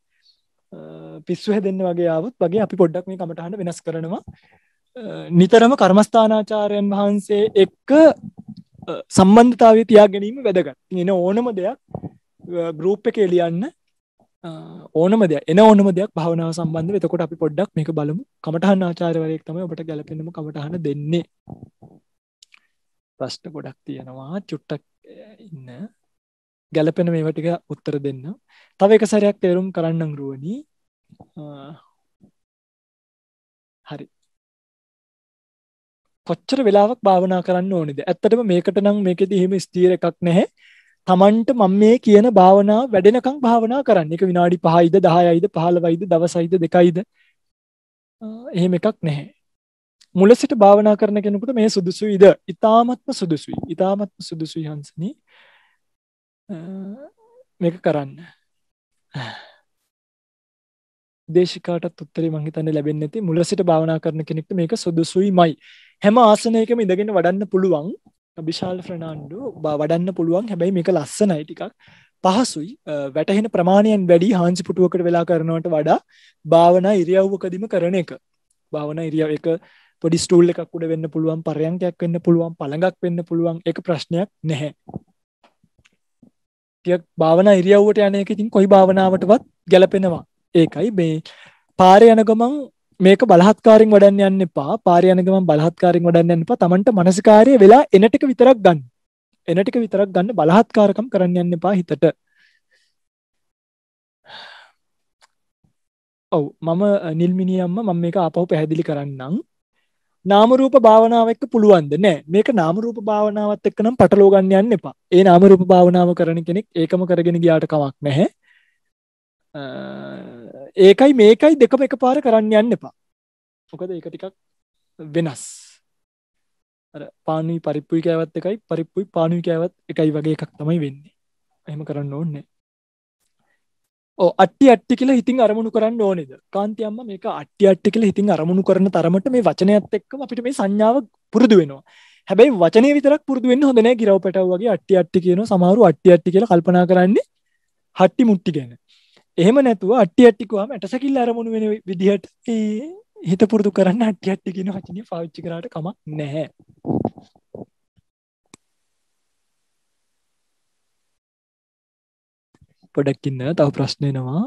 පිස්සු හැදෙන්න වගේ ආවොත් වගේ අපි පොඩ්ඩක් මේ කමටහන වෙනස් කරනවා නිතරම කර්මස්ථානාචාරයන් වහන්සේ එක්ක සම්බන්ධතාවය තියා ගැනීම වැදගත් එන ඕනම දෙයක් ගරුප් එක එලියන්න ඕනම දෙයක්. එන ඕනම දෙයක් භාවනාව සම්බන්ධ එතකොට අපි පොඩ්ඩක් මේක බලමු. කමටහන් ආචාර්යවරයෙක් තමයි ඔබට ගැලපෙන්නම කමටහන දෙන්නේ. ප්‍රශ්න ගොඩක් තියෙනවා. චුට්ටක් ඉන්න. ගැලපෙන මේවා ටික උත්තර දෙන්න. තව එක සැරයක් තේරුම් කරන්නම් රුවනි. හරි. කොච්චර වෙලාවක් භාවනා කරන්න ඕනේද? ඇත්තටම මේකට නම් මේකෙදි එහෙම ස්ථීර එකක් නැහැ. Tamanට මම මේ කියන භාවනාව වැඩෙනකම් භාවනා කරන්න. ඒක විනාඩි 5යිද 10යිද 15යිද දවසයිද දෙකයිද එහෙම එකක් නැහැ. මුල සිට භාවනා කරන කෙනෙකුට මේ සුදුසුයිද? ඊ타මත්ම සුදුසුයි. ඊ타මත්ම සුදුසුයි හංසනි. මේක කරන්න. දේශිකාටත් උත්තරේ මං හිතන්නේ ලැබෙන්නේ නැති මුල සිට භාවනා කරන කෙනෙක්ට මේක සුදුසුයිමයි. හැම ආසනයකම ඉඳගෙන වඩන්න පුළුවන්. විශාල ෆ්‍රනාන්ඩු වඩන්න පුළුවන්. හැබැයි මේක ලස්සනයි ටිකක්. පහසුයි. වැටහෙන ප්‍රමාණයෙන් වැඩි හාන්සි පුටුවකට වෙලා කරනවට වඩා භාවනා ඉරියව්වකදීම කරන එක. භාවනා ඉරියව් එක පොඩි ස්ටූල් එකක් උඩ වෙන්න පුළුවන්, පරයන්කයක් වෙන්න පුළුවන්, පළඟක් වෙන්න පුළුවන්. ඒක ප්‍රශ්නයක් නැහැ. ටිකක් භාවනා ඉරියව්වට යන එක ඉතින් කොයි භාවනාවටවත් ගැලපෙනවා. ඒකයි මේ පාරේ යන ගමන් මේක බලහත්කාරයෙන් වඩන්න යන්න එපා. පාරේ යන ගමන් බලහත්කාරයෙන් වඩන්න යන්න එපා. Tamanට මානසිකාර්ය වෙලා එන ටික විතරක් ගන්න. එන ටික විතරක් ගන්න බලහත්කාරකම් කරන්න යන්න එපා හිතට. ඔව් මම නිල්මිනි අම්මා මම මේක ආපහු පැහැදිලි කරන්නම්. නාම රූප භාවනාව එක්ක පුළුවන්ද නෑ මේක නාම රූප භාවනාවත් එක්ක නම් පටලව ගන්න යන්න එපා. ඒ නාම රූප භාවනාව කරන කෙනෙක් ඒකම කරගෙන ගියාට කමක් නැහැ. ඒකයි මේකයි දෙකම එක පාර කරන්න යන්න එපා. මොකද ඒක ටිකක් වෙනස්. අර පානුයි පරිප්පුයි කෑවත් එකයි පරිප්පුයි පානුයි කෑවත් එකයි වගේ එකක් තමයි වෙන්නේ. එහෙම කරන්න ඕනේ ඕ අට්ටි අට්ටි කියලා හිතින් අරමුණු කරන්න ඕනේද? කාන්ති අම්මා මේක අට්ටි අට්ටි කියලා හිතින් අරමුණු කරන තරමට මේ වචනයත් එක්කම අපිට මේ සංඥාව පුරුදු වෙනවා. හැබැයි වචනේ විතරක් පුරුදු වෙන්න හොඳ නැහැ ගිරව පැටව වගේ අට්ටි අට්ටි කියනවා සමහරු අට්ටි අට්ටි කියලා කල්පනා කරන්නේ හට්ටි මුට්ටි ගැන. එහෙම නැතුව අට්ටි අට්ටිකුවම ඇටසැකිල්ල අරමුණු වෙන විදිහට හිත පුරුදු කරන්න අට්ටි අට්ටි කියන වචනය පාවිච්චි කරාට කමක් නැහැ. පොඩක් ඉන්න තව ප්‍රශ්න එනවා.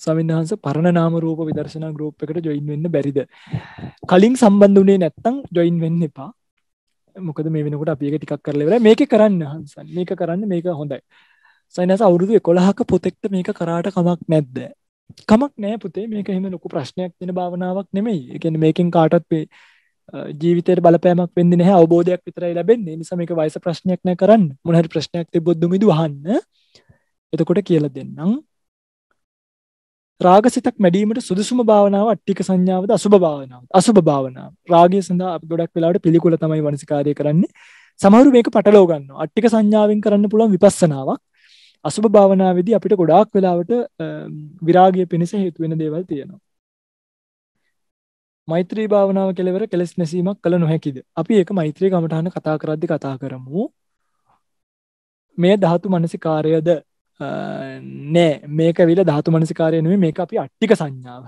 ස්වාමීන් වහන්සේ පරණ නාම රූප විදර්ශනා ගෲප් එකට ජොයින් වෙන්න බැරිද? කලින් සම්බන්ධ වුණේ නැත්නම් ජොයින් වෙන්න එපා. මොකද මේ වෙනකොට අපි ඒක ටිකක් කරලා ඉවරයි. මේකේ කරන්න හංසන්. මේක කරන්න මේක හොඳයි. සයිනස අවුරුදු එකොළහක පොතෙක්ට මේක කරාට කමක් නැද්ද? කමක් නෑ පුතේ. මේක එහෙම ලොකු ප්‍රශ්නයක් දෙන භාවනාවක් නෙමෙයි. ඒ කියන්නේ මේකෙන් කාටවත් මේ ජීවිතයට බලපෑමක් වෙන්නේ නැහැ අවබෝධයක් විතරයි ලැබෙන්නේ. ඒ නිසා මේක වයස ප්‍රශ්නයක් නෑ කරන්න. මොන හරි ප්‍රශ්නයක් තිබ්බොත් දුමිදු අහන්න. එතකොට කියල දෙන්නම්. රාගසිතක් මැඩීමට සුදුසුම භාවනාව අට්ටික සංඥාවද අසුභ භාවනාව අසුභ භාවනාව. රාගය සඳහා අපි ගොඩක් වෙලාවට පිළිකුල තමයි වනසිකාරය කරන්නේ. සමහරු මේක පටලෝ ගන්න අට්ටික සංඥාවෙන් කරන්න පුළුවන් විපස්සනාවක්. අසුභ භාවනාවේදී අපිට ගොඩාක් වෙලාවට විරාගය පිණිස හේතු වෙන දේවල් තියෙනවා. මෛත්‍රී භාවනාව කෙලවර කෙලෙස් නැසීමක් කළ නොහැකිද? අපි ඒක මෛත්‍රී කමටහන කතා කරද්දි කතා කරමු. මේ ධාතු මනසිකාරයද? නෑ. මේක විල ධාතු මනසිකාරය නෙමෙයි. මේක අපි අට්ටික සංඥාව.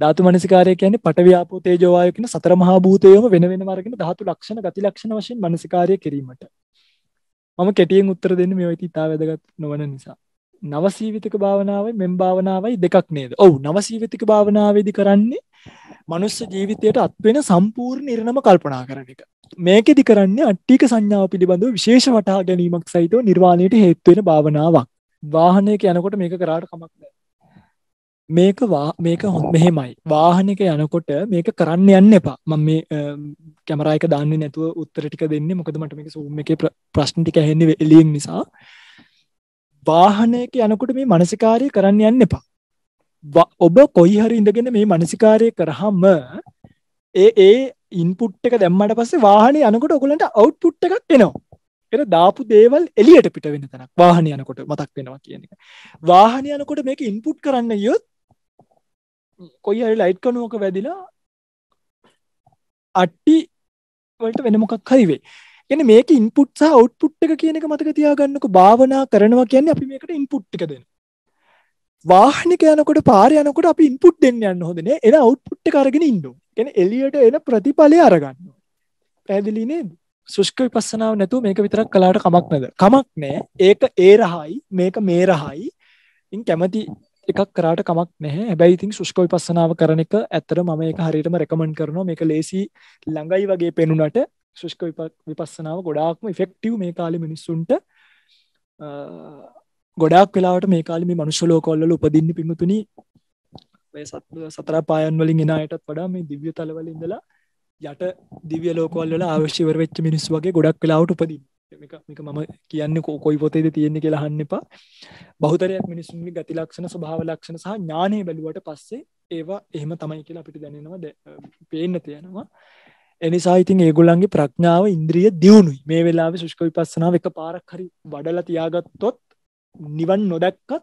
ධාතු මනසිකාරය කියන්නේ පටවියාපෝ තේජෝ වායු කියන සතර මහා භූතයෝම වෙන වෙනම අරගෙන ධාතු ලක්ෂණ ගති ලක්ෂණ වශයෙන් මනසිකාරය කිරීමට. මම කෙටියෙන් උත්තර දෙන්න මේ ඉතින් ඉතා වැදගත් නොවන නිසා. නවසීවිතික භාවනාවයි මෙම් භාවනාවයි දෙකක් නේද? ඔව් නවසීවිතික භාවනාවේදී කරන්නේ මනුස්ස ජීවිතයට අත්වෙන සම්පූර්ණ නිර්ණම කල්පනා කරන එක. මේකෙදි කරන්නේ අට්ටික සංඥාව පිළිබඳව විශේෂ වටහා ගැනීමක් සහිතව නිර්වාණයට හේත්වෙන භාවනාවක්. වාහනයක යනකොට මේක කරාට කමක් නෑ මේක මේක හො මෙහෙමයි. වාහනක යනකොට මේක කරන්න යන්න එපා. මම මේ කැමරායක දාන්න නැතුව උත්තර ටික දෙන්නේ. මොකද මට මේක සූම් එක ප්‍රශ්න ටික ඇහෙන්නේ එළියෙන් නිසා. වාහනයක යනකොට මේ මානසිකාර්යය කරන්න යන්න එපා. ඔබ කොයි හරි ඉඳගෙන මේ මානසිකාර්යය කරාම ඒ ඒ ඉන්පුට් එක දැම්මට පස්සේ වාහනේ යනකොට ඔයගලන්ට අවුට්පුට් එකක් එනවා. එර දාපු දේවල් එලියට පිට වෙන තැනක්. වාහන යනකොට මතක් වෙනවා කියන එක. වාහන යනකොට මේක ඉන්පුට් කරන්න යොත් කොයි හරි ලයිට් කනුවක වැදිලා අට්ටි වලට වෙන මොකක් හරිවේ එන මේක ඉන්පුට් සහ අවුට්පුට් එක කියන එක මතක තියාගන්නකො. භාවනා කරනවා කියන්නේ අපි මේකට ඉන්පුට් එක දෙන වාහනික යනකොට පාර යනකොට අපි ඉන්පුට් දෙන්න යන්න හොඳනේ එන අවුට්පුට් එක අරගෙන ඉන්න එන එලියට එන ප්‍රතිඵලය අරගන්න පැහැදිලි නේද? සුෂ්ක විපස්සනාව නැතුව මේක විතරක් කලාට කමක් නැද කමක් නෑ. ඒක ඒ රහයි මේක මේ රහයි. ඉන් කැමති එකක් කරාට කමක් නැහැ. හැබැයි ඉතින් සුෂ්ක විපස්සනාව කරන එක ඇත්තට මම ඒක හරියටම රෙකමන්ඩ් කරනවා. මේක ලේසි ළඟයි වගේ පෙනුනට සුෂ්ක විපස්සනාව ගොඩාක්ම ඉෆෙක්ටිව් මේ කාලේ මිනිස්සුන්ට. ගොඩාක් වෙලාවට මේ කාලේ මේ මනුෂ්‍ය ලෝකවල උපදින්න පිඟුතුනි මේ සතර පායන් වලින් එන අයටත් වඩා මේ දිව්‍ය තලවල ඉඳලා යට දිව්‍ය ලෝකවල වල අවශ්‍ය ඉවර වෙච්ච මිනිස්සු වගේ ගොඩක් වෙලාවට උපදින්න. මේක මේක මම කියන්නේ කොයි පොතේද තියෙන්නේ කියලා අහන්න එපා. බහුතරයක් මිනිස්සුන්ගේ ගති ලක්ෂණ ස්වභාව ලක්ෂණ සහ ඥානය බැලුවට පස්සේ ඒවා එහෙම තමයි කියලා අපිට දැනෙනවා පේන්න තියෙනවා. එනිසා ඉතින් ඒගොල්ලන්ගේ ප්‍රඥාව ඉන්ද්‍රිය දියුණුයි. මේ වෙලාවේ සුෂ්ක විපස්සනාව එක පාරක් හරි වඩලා තියාගත්තොත් නිවන් නොදැක්කත්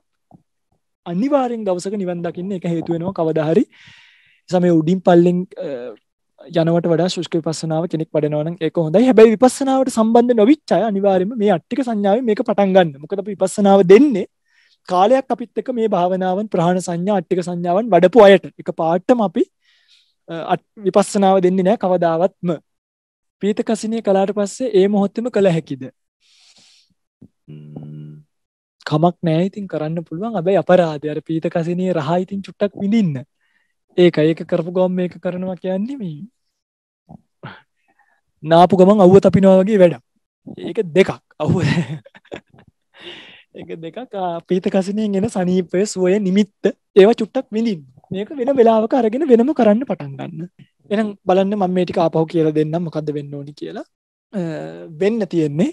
අනිවාර්යෙන් දවසක නිවන් දකින්න එක හේතු වෙනවා කවදා හරි. සමේ උඩින් පල්ලෙන් යනවට වඩා ශුෂ්ක විපස්සනාව කෙනෙක් වඩනවන ඒක හොඳයි හැබැයි විපස්සනාවට සම්බන්ධ නොවිච්ච අය අනිවාර්යයෙන්ම මේ අට්ටික සංඥාවෙන් මේක පටන් ගන්න. මොකද අපි විපස්සනාව දෙන්නේ කාලයක් අපිත් එක්ක මේ භාවනාවන් ප්‍රහාණ සංඥා අට්ටික සංඥාවන් වඩපු අයට. එක පාටම අපි විපස්සනාව දෙන්නේ නැහැ කවදාවත්ම. පීත කසිනිය කලාට පස්සේ ඒ මොහොතේම කළ හැකිද? කමක් නෑ ඉතින් කරන්න පුළුවන්. හැබැයි අපරාධය අර පීත කසිනිය රහ ඉතින් චුට්ටක් විඳින්න. ඒක ඒක කරපු ගොම් මේක කරනවා කියන්නේ මේ නාපු ගමන් අව්ව තපිනවා වගේ වැඩ ඒක දෙකක්. අව්ව ඒක දෙකක්. පීත කසිනෙන් එන සනීපය සුවය නිමිත්ත ඒව චුට්ටක් විඳින් මේක වෙන වෙලාවක අරගෙන වෙනම කරන්න පටන් ගන්න. එනම් බලන්න මම මේ ටික ආපහු කියලා දෙන්නම්. මොකද්ද වෙන්න ඕනි කියලා. වෙන්න තියෙන්නේ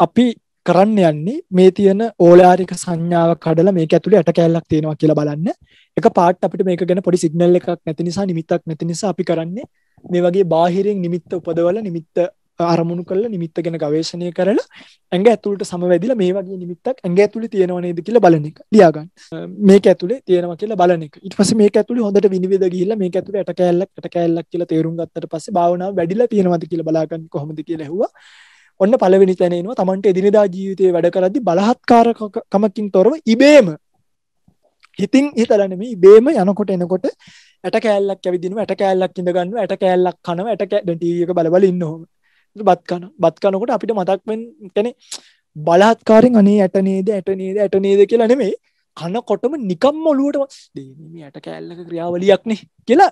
අපි කරන්න යන්නේ මේ තියෙන ඕලාරික සංඥාව කඩලා මේක ඇතුලේ ඇට කැල්ලක් තියෙනවා කියලා බලන්න. එක පාට අපිට මේක ගැන පොඩි සිග්නල් එකක් නැති නිසා නිමිත්තක් නැති නිසා අපි කරන්නේ මේ වගේ බාහිරින් නිමිත්ත උපදවලා නිමිත්ත අරමුණු කරලා නිමිත්ත ගැන ගවේෂණය කරලා ඇඟ ඇතුළට සමවැදිලා මේ වගේ නිමිත්තක් ඇඟ ඇතුළේ තියෙනව නේද කියලා බලන එක. ලියා ගන්න. මේක ඇතුලේ තියෙනවා කියලා බලන එක. ඊට පස්සේ මේක ඇතුලේ හොඳට විනිවිද ගිහිල්ලා මේක ඇතුලේ ඇට කැල්ලක් ඇට කැල්ලක් කියලා තේරුම් ගත්තට පස්සේ භාවනාව වැඩිලා තියෙනවද කියලා බලා ගන්න කොහොමද කියලා ඇහුවා. ඔන්න පළවෙනි තැන එනවා තමන්ට එදිනෙදා ජීවිතයේ වැඩ කරද්දි බලහත්කාරකමකින් තොරව ඉබේම හිතින් හිතලා නෙමෙයි ඉබේම යනකොට එනකොට ඇට කෑල්ලක් ඇවිදිනවා ඇට කෑල්ලක් ඉඳ ගන්නවා ඇට කෑල්ලක් කනවා ඇට කෑ දැන් ටීවී එක බල බල ඉන්න ඕම. බත් කන බත් කනකොට අපිට මතක් වෙන කියන්නේ බලහත්කාරයෙන් අනේ ඇට නේද ඇට නේද ඇට නේද කියලා නෙමෙයි. කනකොටම නිකම්ම ඔලුවට දෙන්නේ මේ ඇට කෑල්ලක ක්‍රියාවලියක් නේ කියලා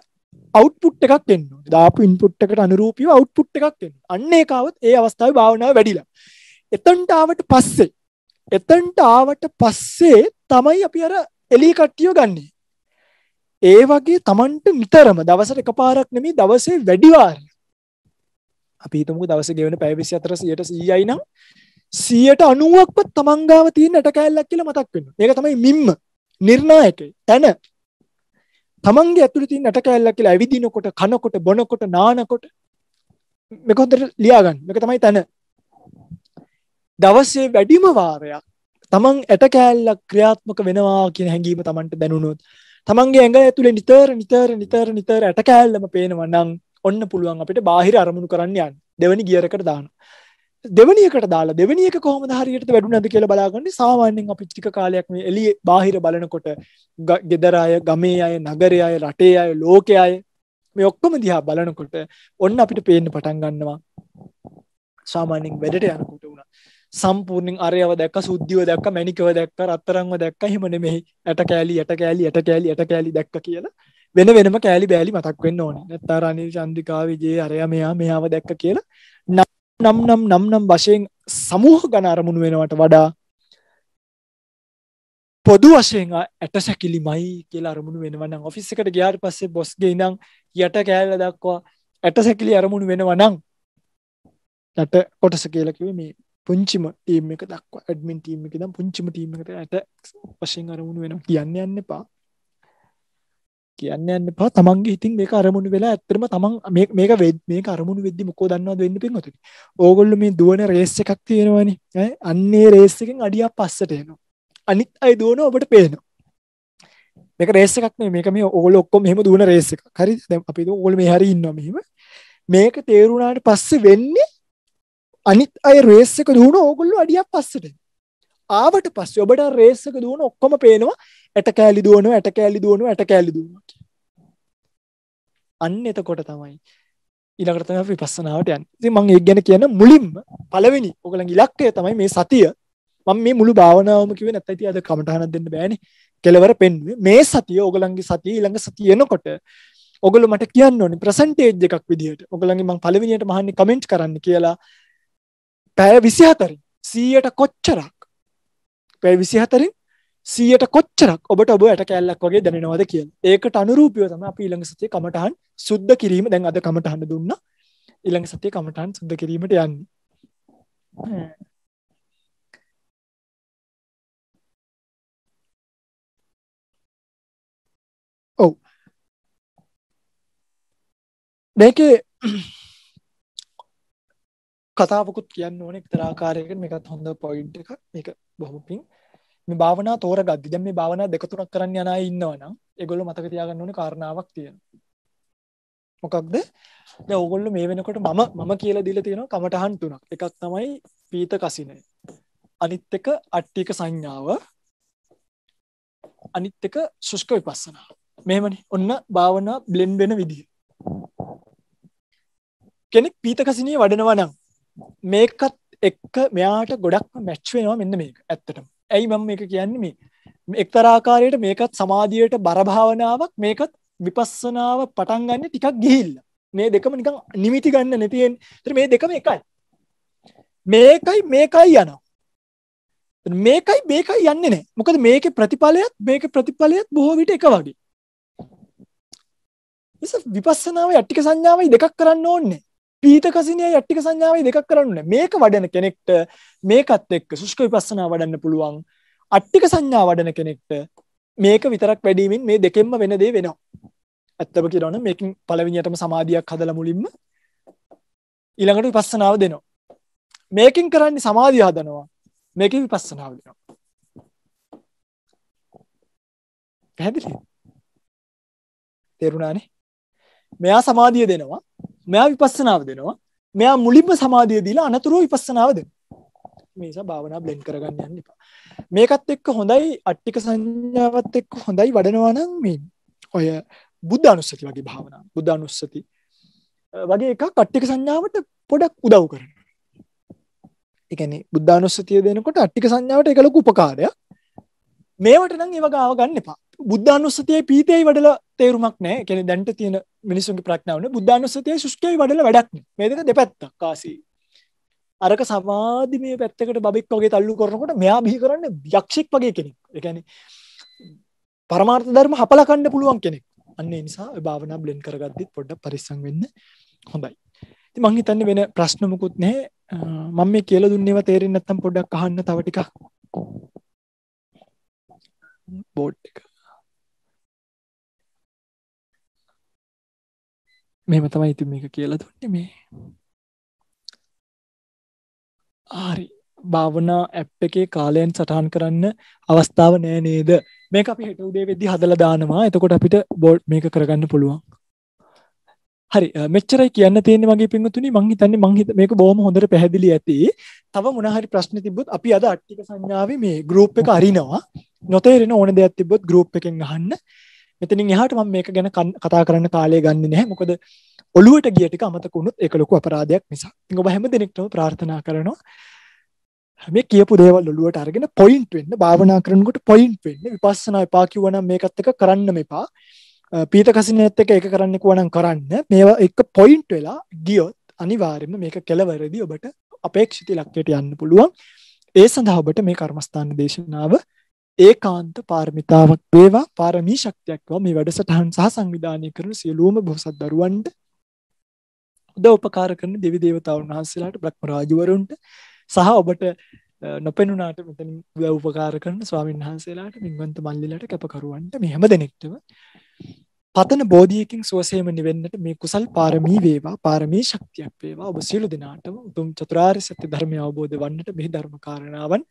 අවුට්පුට් එකක් එන්න දාපු ඉන්පුට් එකට අනුරූපීව අවුට්පුට් එකක් එන්න අන්න ඒකාවත් ඒ අවස්ථාව භාවනාව වැඩිලා. එතන්ට ආවට පස්සේ එතන්ට ආවට පස්සේ තමයි අපි අර එලී කට්ටියෝ ගන්නේ ඒ වගේ තමන්ට නිතරම දවසට එකපාරක් නෙමෙයි දවසේ වැඩි වාරයක් අපි හිතමුකෝ දවසේ ගෙවන පැය 24 100ට 100යි නම් සියයට අනුවක්වත් තමන්ගාව තියෙන ඇට කෑල්ලක් කියලා මතක් වෙන්න. ඒක තමයි මිම්ම නිර්ණායකයි. තැන තමන්ගේ ඇතුළේ තියෙන ඇට කෑල්ලක් කියලා ඇවිදිනකොට, කනකොට, බොනකොට, නානකොට මේක හොඳට ලියා ගන්න. මේක තමයි තැන. දවසේ වැඩිම වාරයක් තමන් ඇට කෑල්ලක් ක්‍රියාත්මක වෙනවා කියන හැඟීම තමන්ට දැනුනොත් තමන්ගේ ඇඟ ඇතුළේ නිතර නිතර නිතර නිතර ඇට කෑල්ලම පේනවා නම් ඔන්න පුළුවන් අපිට බාහිර අරමුණු කරන්න යන්න. දෙවනි ගියරකට දාන්න. දෙවනියකට දාලා දෙවනියක කොහොමද හරියට වැඩුණාද කියලා බලාගන්නේ සාමාන්‍යයෙන් අපි ටික කාලයක් මේ එළියේ බාහිර බලනකොට ගෙදර අය, ගමේ අය, නගරයේ අය, රටේ අය, ලෝකයේ අය මේ ඔක්කොම දිහා බලනකොට ඔන්න අපිට පේන්න පටන් ගන්නවා. සාමාන්‍යයෙන් වැඩට යනකොට උනා සම්පූර්ණයෙන් අරයව දැක්ක සුද්ධිව දැක්ක මැණිකව දැක්ක රත්තරන්ව දැක්ක එහෙම නෙමෙයි. ඇට කෑලි ඇට කෑලි ඇට කෑලි ඇට කෑලි දැක්ක කියලා වෙන වෙනම කෑලි බෑලි මතක් වෙන්න ඕනේ. නැත්නම් රනිල් චන්ද්‍රිකා විජේ අරයා මෙයා මෙයාව දැක්ක කියලා නම් නම් නම් නම් වශයෙන් සමූහ ගණ අරමුණු වෙනවට වඩා පොදු වශයෙන් ඇට සැකිලිමයි කියලා අරමුණු වෙනවා නම් ඔෆිස් එකට ගියාට පස්සේ බොස්ගේ ඉඳන් යට කෑල්ල දක්වා ඇට සැකිලි අරමුණු වෙනවා නම් යට කොටස කියලා කිව්වේ මේ පුංචිම ටීම් එක දක්වා ඇඩ්මින් ටීම් එක ඉඳන් පුංචිම ටීම් එකට ඇට වශයෙන් අරමුණු වෙනවා. කියන්න යන්න එපා. කියන්න යන්න එපා. තමන්ගේ හිතින් මේක අරමුණු වෙලා ඇත්තටම තමන් මේක මේක මේක අරමුණු වෙද්දි මොකෝ දන්නවද වෙන්න පින්වතුනි? ඕගොල්ලෝ මේ දුවන රේස් එකක් තියෙනවනේ. ඈ? අන්නේ රේස් එකෙන් අඩියක් පස්සට එනවා. අනිත් අය දුවන ඔබට පේනවා. මේක රේස් එකක් නෙමෙයි. මේක මේ ඕගොල්ලෝ ඔක්කොම මෙහෙම දුවන රේස් එකක්. හරිද? දැන් අපි ඕගොල්ලෝ මේ හැරි ඉන්නවා මෙහෙම. මේක තේරුණාට පස්සේ වෙන්නේ අනිත් අය රේස් එක දුවන ඕගොල්ලෝ අඩියක් පස්සට ආවට පස්සේ ඔබට රේස් එක දුවන ඔක්කොම පේනවා ඇට කෑලි දුවනවා ඇට කෑලි දුවනවා ඇට කෑලි දුවනවා අන්න එතකොට තමයි ඊළඟට තමයි විපස්සනාවට යන්නේ. ඉතින් මම ඒක ගැන කියන මුලින්ම පළවෙනි ඔයගලගේ ඉලක්කය තමයි මේ සතිය. මම මේ මුළු භාවනාවම කිව්වේ නැත්නම් ඉතින් අද කමටහනක් දෙන්න බෑනේ. කෙලවර පෙන්නුවේ මේ සතිය ඔයගලගේ සතිය ඊළඟ සතිය එනකොට ඔගොල්ලෝ මට කියන්න ඕනේ ප්‍රසන්ටේජ් එකක් විදිහට. ඔයගලගේ මම පළවෙනියට මහන්නේ කමෙන්ට් කරන්න කියලා. පැය 24 100ට කොච්චරක්? පැය 24 සීයට කොච්චරක් ඔබට ඔබ ඇට කැල්ලක් වගේ දැනෙනවද කියලා. ඒකට අනුරූපීව තමයි අපි ඊළඟ සතියේ කමටහන් සුද්ධ කිරීම දැන් අද කමටහන දුන්නා. ඊළඟ සතියේ කමටහන් සුද්ධ කිරීමට යන්නේ. ඔව්. මේකේ කතාවකුත් කියන්න ඕනේ එක්තරා ආකාරයකට මේකත් හොඳ පොයින්ට් එකක්. මේක බොහොම පිං. මේ භාවනා තෝරගද්දි දැන් මේ භාවනා දෙක තුනක් කරන්න යන අය ඉන්නවනම් ඒගොල්ලෝ මතක තියාගන්න ඕනේ කාරණාවක් තියෙනවා. මොකක්ද? දැන් ඕගොල්ලෝ මේ වෙනකොට මම මම කියලා දීලා තියෙනවා කමටහන් තුනක්. එකක් තමයි පීත කසිනය. අනිත් එක අට්ටික සංඥාව. අනිත් එක ශුෂ්ක විපස්සනා. මෙහෙමනේ. ඔන්න භාවනා බ්ලෙන්ඩ් වෙන විදිය. කෙනෙක් පීත කසිනිය වඩනවා නම් මේකත් එක්ක මෙයාට ගොඩක්ම මැච් වෙනවා මෙන්න මේක. ඇත්තටම. ඇයි මම මේක කියන්නේ මේ? එක්තරාකාරයට මේකත් සමාධියට බරභාවනාවක් මේකත් විපස්සනාව පටන් ගන්න ටිකක් ගිහිල්ලා. මේ දෙකම නිකන් නිමිති ගන්න නැතියෙන් මේ දෙකම එකයි. මේකයි මේකයි යනවා. මේකයි මේකයි යන්නේ නැහැ. මොකද මේකේ ප්‍රතිඵලයත් මේකේ ප්‍රතිඵලයත් බොහෝ විට එක වගේ. නිසා විපස්සනාව යට්ටික සංඥාවයි දෙකක් කරන්න ඕනේ පීත කසිනිය යට්ටික සංඥාවයි දෙකක් කරන්න මේක වඩන කෙනෙක්ට මේකත් එක්ක සුෂ්ක විපස්සනා වඩන්න පුළුවන්. අට්ටික සංඥා වඩන කෙනෙක්ට මේක විතරක් වැඩීමෙන් මේ දෙකෙන්ම වෙන දේ වෙනවා. ඇත්තම කියනවනම් මේකින් පළවෙනියටම සමාධියක් හදලා මුලින්ම ඊළඟට විපස්සනාව දෙනවා. මේකින් කරන්නේ සමාධිය හදනවා. මේකේ විපස්සනාව දෙනවා. පැහැදිලි තේරුණානේ? මෙයා සමාධිය දෙනවා. මෙයා විපස්සනාව දෙනවා. මෙයා මුලින්ම සමාධිය දීලා අනතුරුව විපස්සනාව දෙනවා. මේ නිසා භාවනා බ්ලෙන්ඩ් කරගන්න යන්න එපා. මේකත් එක්ක හොඳයි අට්ටික සංඥාවත් එක්ක හොඳයි වඩනවා නම් මේ ඔය බුද්ධ අනුස්සති වගේ භාවනා බුද්ධ අනුස්සති වගේ එකක් අට්ටික සංඥාවට පොඩක් උදව් කරනවා. ඒ කියන්නේ බුද්ධ අනුස්සතිය දෙනකොට අට්ටික සංඥාවට ඒක ලොකු උපකාරයක්. මේවට නම් ඒව ගාව ගන්න එපා. බුද්ධානුස්සතියයි පීතයයි වඩලා තේරුමක් නෑ කෙන දැන්ට තියෙන මිනිසුන්ගේ ප්‍රඥාවන බුද්ධානුස්සතියයි ශුෂ්කයි වඩල වැඩක් මේ දෙක දෙපැත්ත කාසී. අරක සමාධි මේ පැත්තකට බෙක් වගේ තල්ලු කරනකොට මෙයා බිහි කරන්න යක්ෂෙක් වගේ කෙනෙක්. එකැන පරමාර්ථ ධර්ම හපලකන්න පුළුවන් කෙනෙක්. අන්නේ නිසා භාවනා බ්ලෙන් කරගත්තිත් පොඩ්ඩ පරිස්සං වෙන්න හොඳයි. මං හිතන්න වෙන ප්‍රශ්නමකුත් නෑ මම මේ කියල දුන්නේව තේරෙන් නැත්තම් පොඩ්ඩක් අහන්න තව ටිකක්. බෝඩ් එක. මෙම තමයි ඉතින් මේක කියලා දුන්නේ මේ. ආරි භාවනා ඇප් එකේ කාලයන් සටහන් කරන්න අවස්ථාව නෑ නේද? මේක අපි හෙට උදේ වෙද්දි හදලා දානවා. එතකොට අපිට බෝඩ් මේක කරගන්න පුළුවන්. හරි මෙච්චරයි කියන්න තියෙන්නේ මගේ පින්වතුනි. මං හිතන්නේ මං හිත මේක බොහොම හොඳට පැහැදිලි ඇති. තව මොන හරි ප්‍රශ්න තිබ්බොත් අපි අද අට්ටික සංඥාවේ මේ ගෲප් එක අරිනවා. නොතේරෙන ඕන දෙයක් තිබ්බොත් ගෲප් එකෙන් අහන්න. මෙතනින් එහාට මම මේක ගැන කතා කරන්න කාලය ගන්නේ නැහැ. මොකද ඔළුවට ගිය ටික අමතක වුණොත් ඒක ලොකු අපරාධයක් නිසා. ඉතින් ඔබ හැම දිනෙකටම ප්‍රාර්ථනා කරනවා. මේ කියපු දේවල් ඔළුවට අරගෙන පොයින්ට් වෙන්න භාවනා කරනකොට පොයින්ට් වෙන්න විපස්සනා එපා කිව්වනම් මේකත් එක කරන්න මෙපා පීත කසිනේත් එක එක කරන්න කිව්වනම් කරන්න. මේවා එක පොයින්ට් වෙලා ගියොත් අනිවාර්යයෙන්ම මේක කෙලවරදී ඔබට අපේක්ෂිත ඉලක්කයට යන්න පුළුවන්. ඒ සඳහා ඔබට මේ කර්මස්ථාන දේශනාව ඒකාන්ත පාරමිතාවක් වේවා. පාරමී ශක්තියක් වේවා මේ වැඩසටහන් සහ සංවිධානය කරන සියලුම බෝසත් දරුවන්ට උදව් උපකාර කරන දෙවි දේවතාවුන් වහන්සේලාට බ්‍රහ්ම රාජවරුන්ට සහ ඔබට නොපෙනුනාට මෙතන උපකාර කරන ස්වාමීන් වහන්සේලාට මින්වන්ත මල්ලිලට කැපකරුවන්ට මේ හැම දෙනෙක්ටම පතන බෝධියකින් සුවසේම නිවෙන්නට මේ කුසල් පාරමී වේවා පාරමී ශක්තියක් වේවා. ඔබ සියලු දෙනාටම උතුම් චතුරාර්ය සත්‍ය ධර්මය අවබෝධ වන්නට මේ ධර්ම කාරණාවන්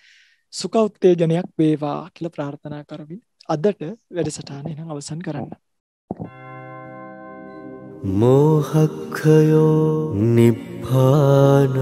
සුඛ උත්තේජනයක් වේවා කියලා ප්‍රාර්ථනා කරමින් අදට වැඩසටහන එහෙනම් අවසන් කරන්න. මෝහක්ඛයෝ නිබ්බානං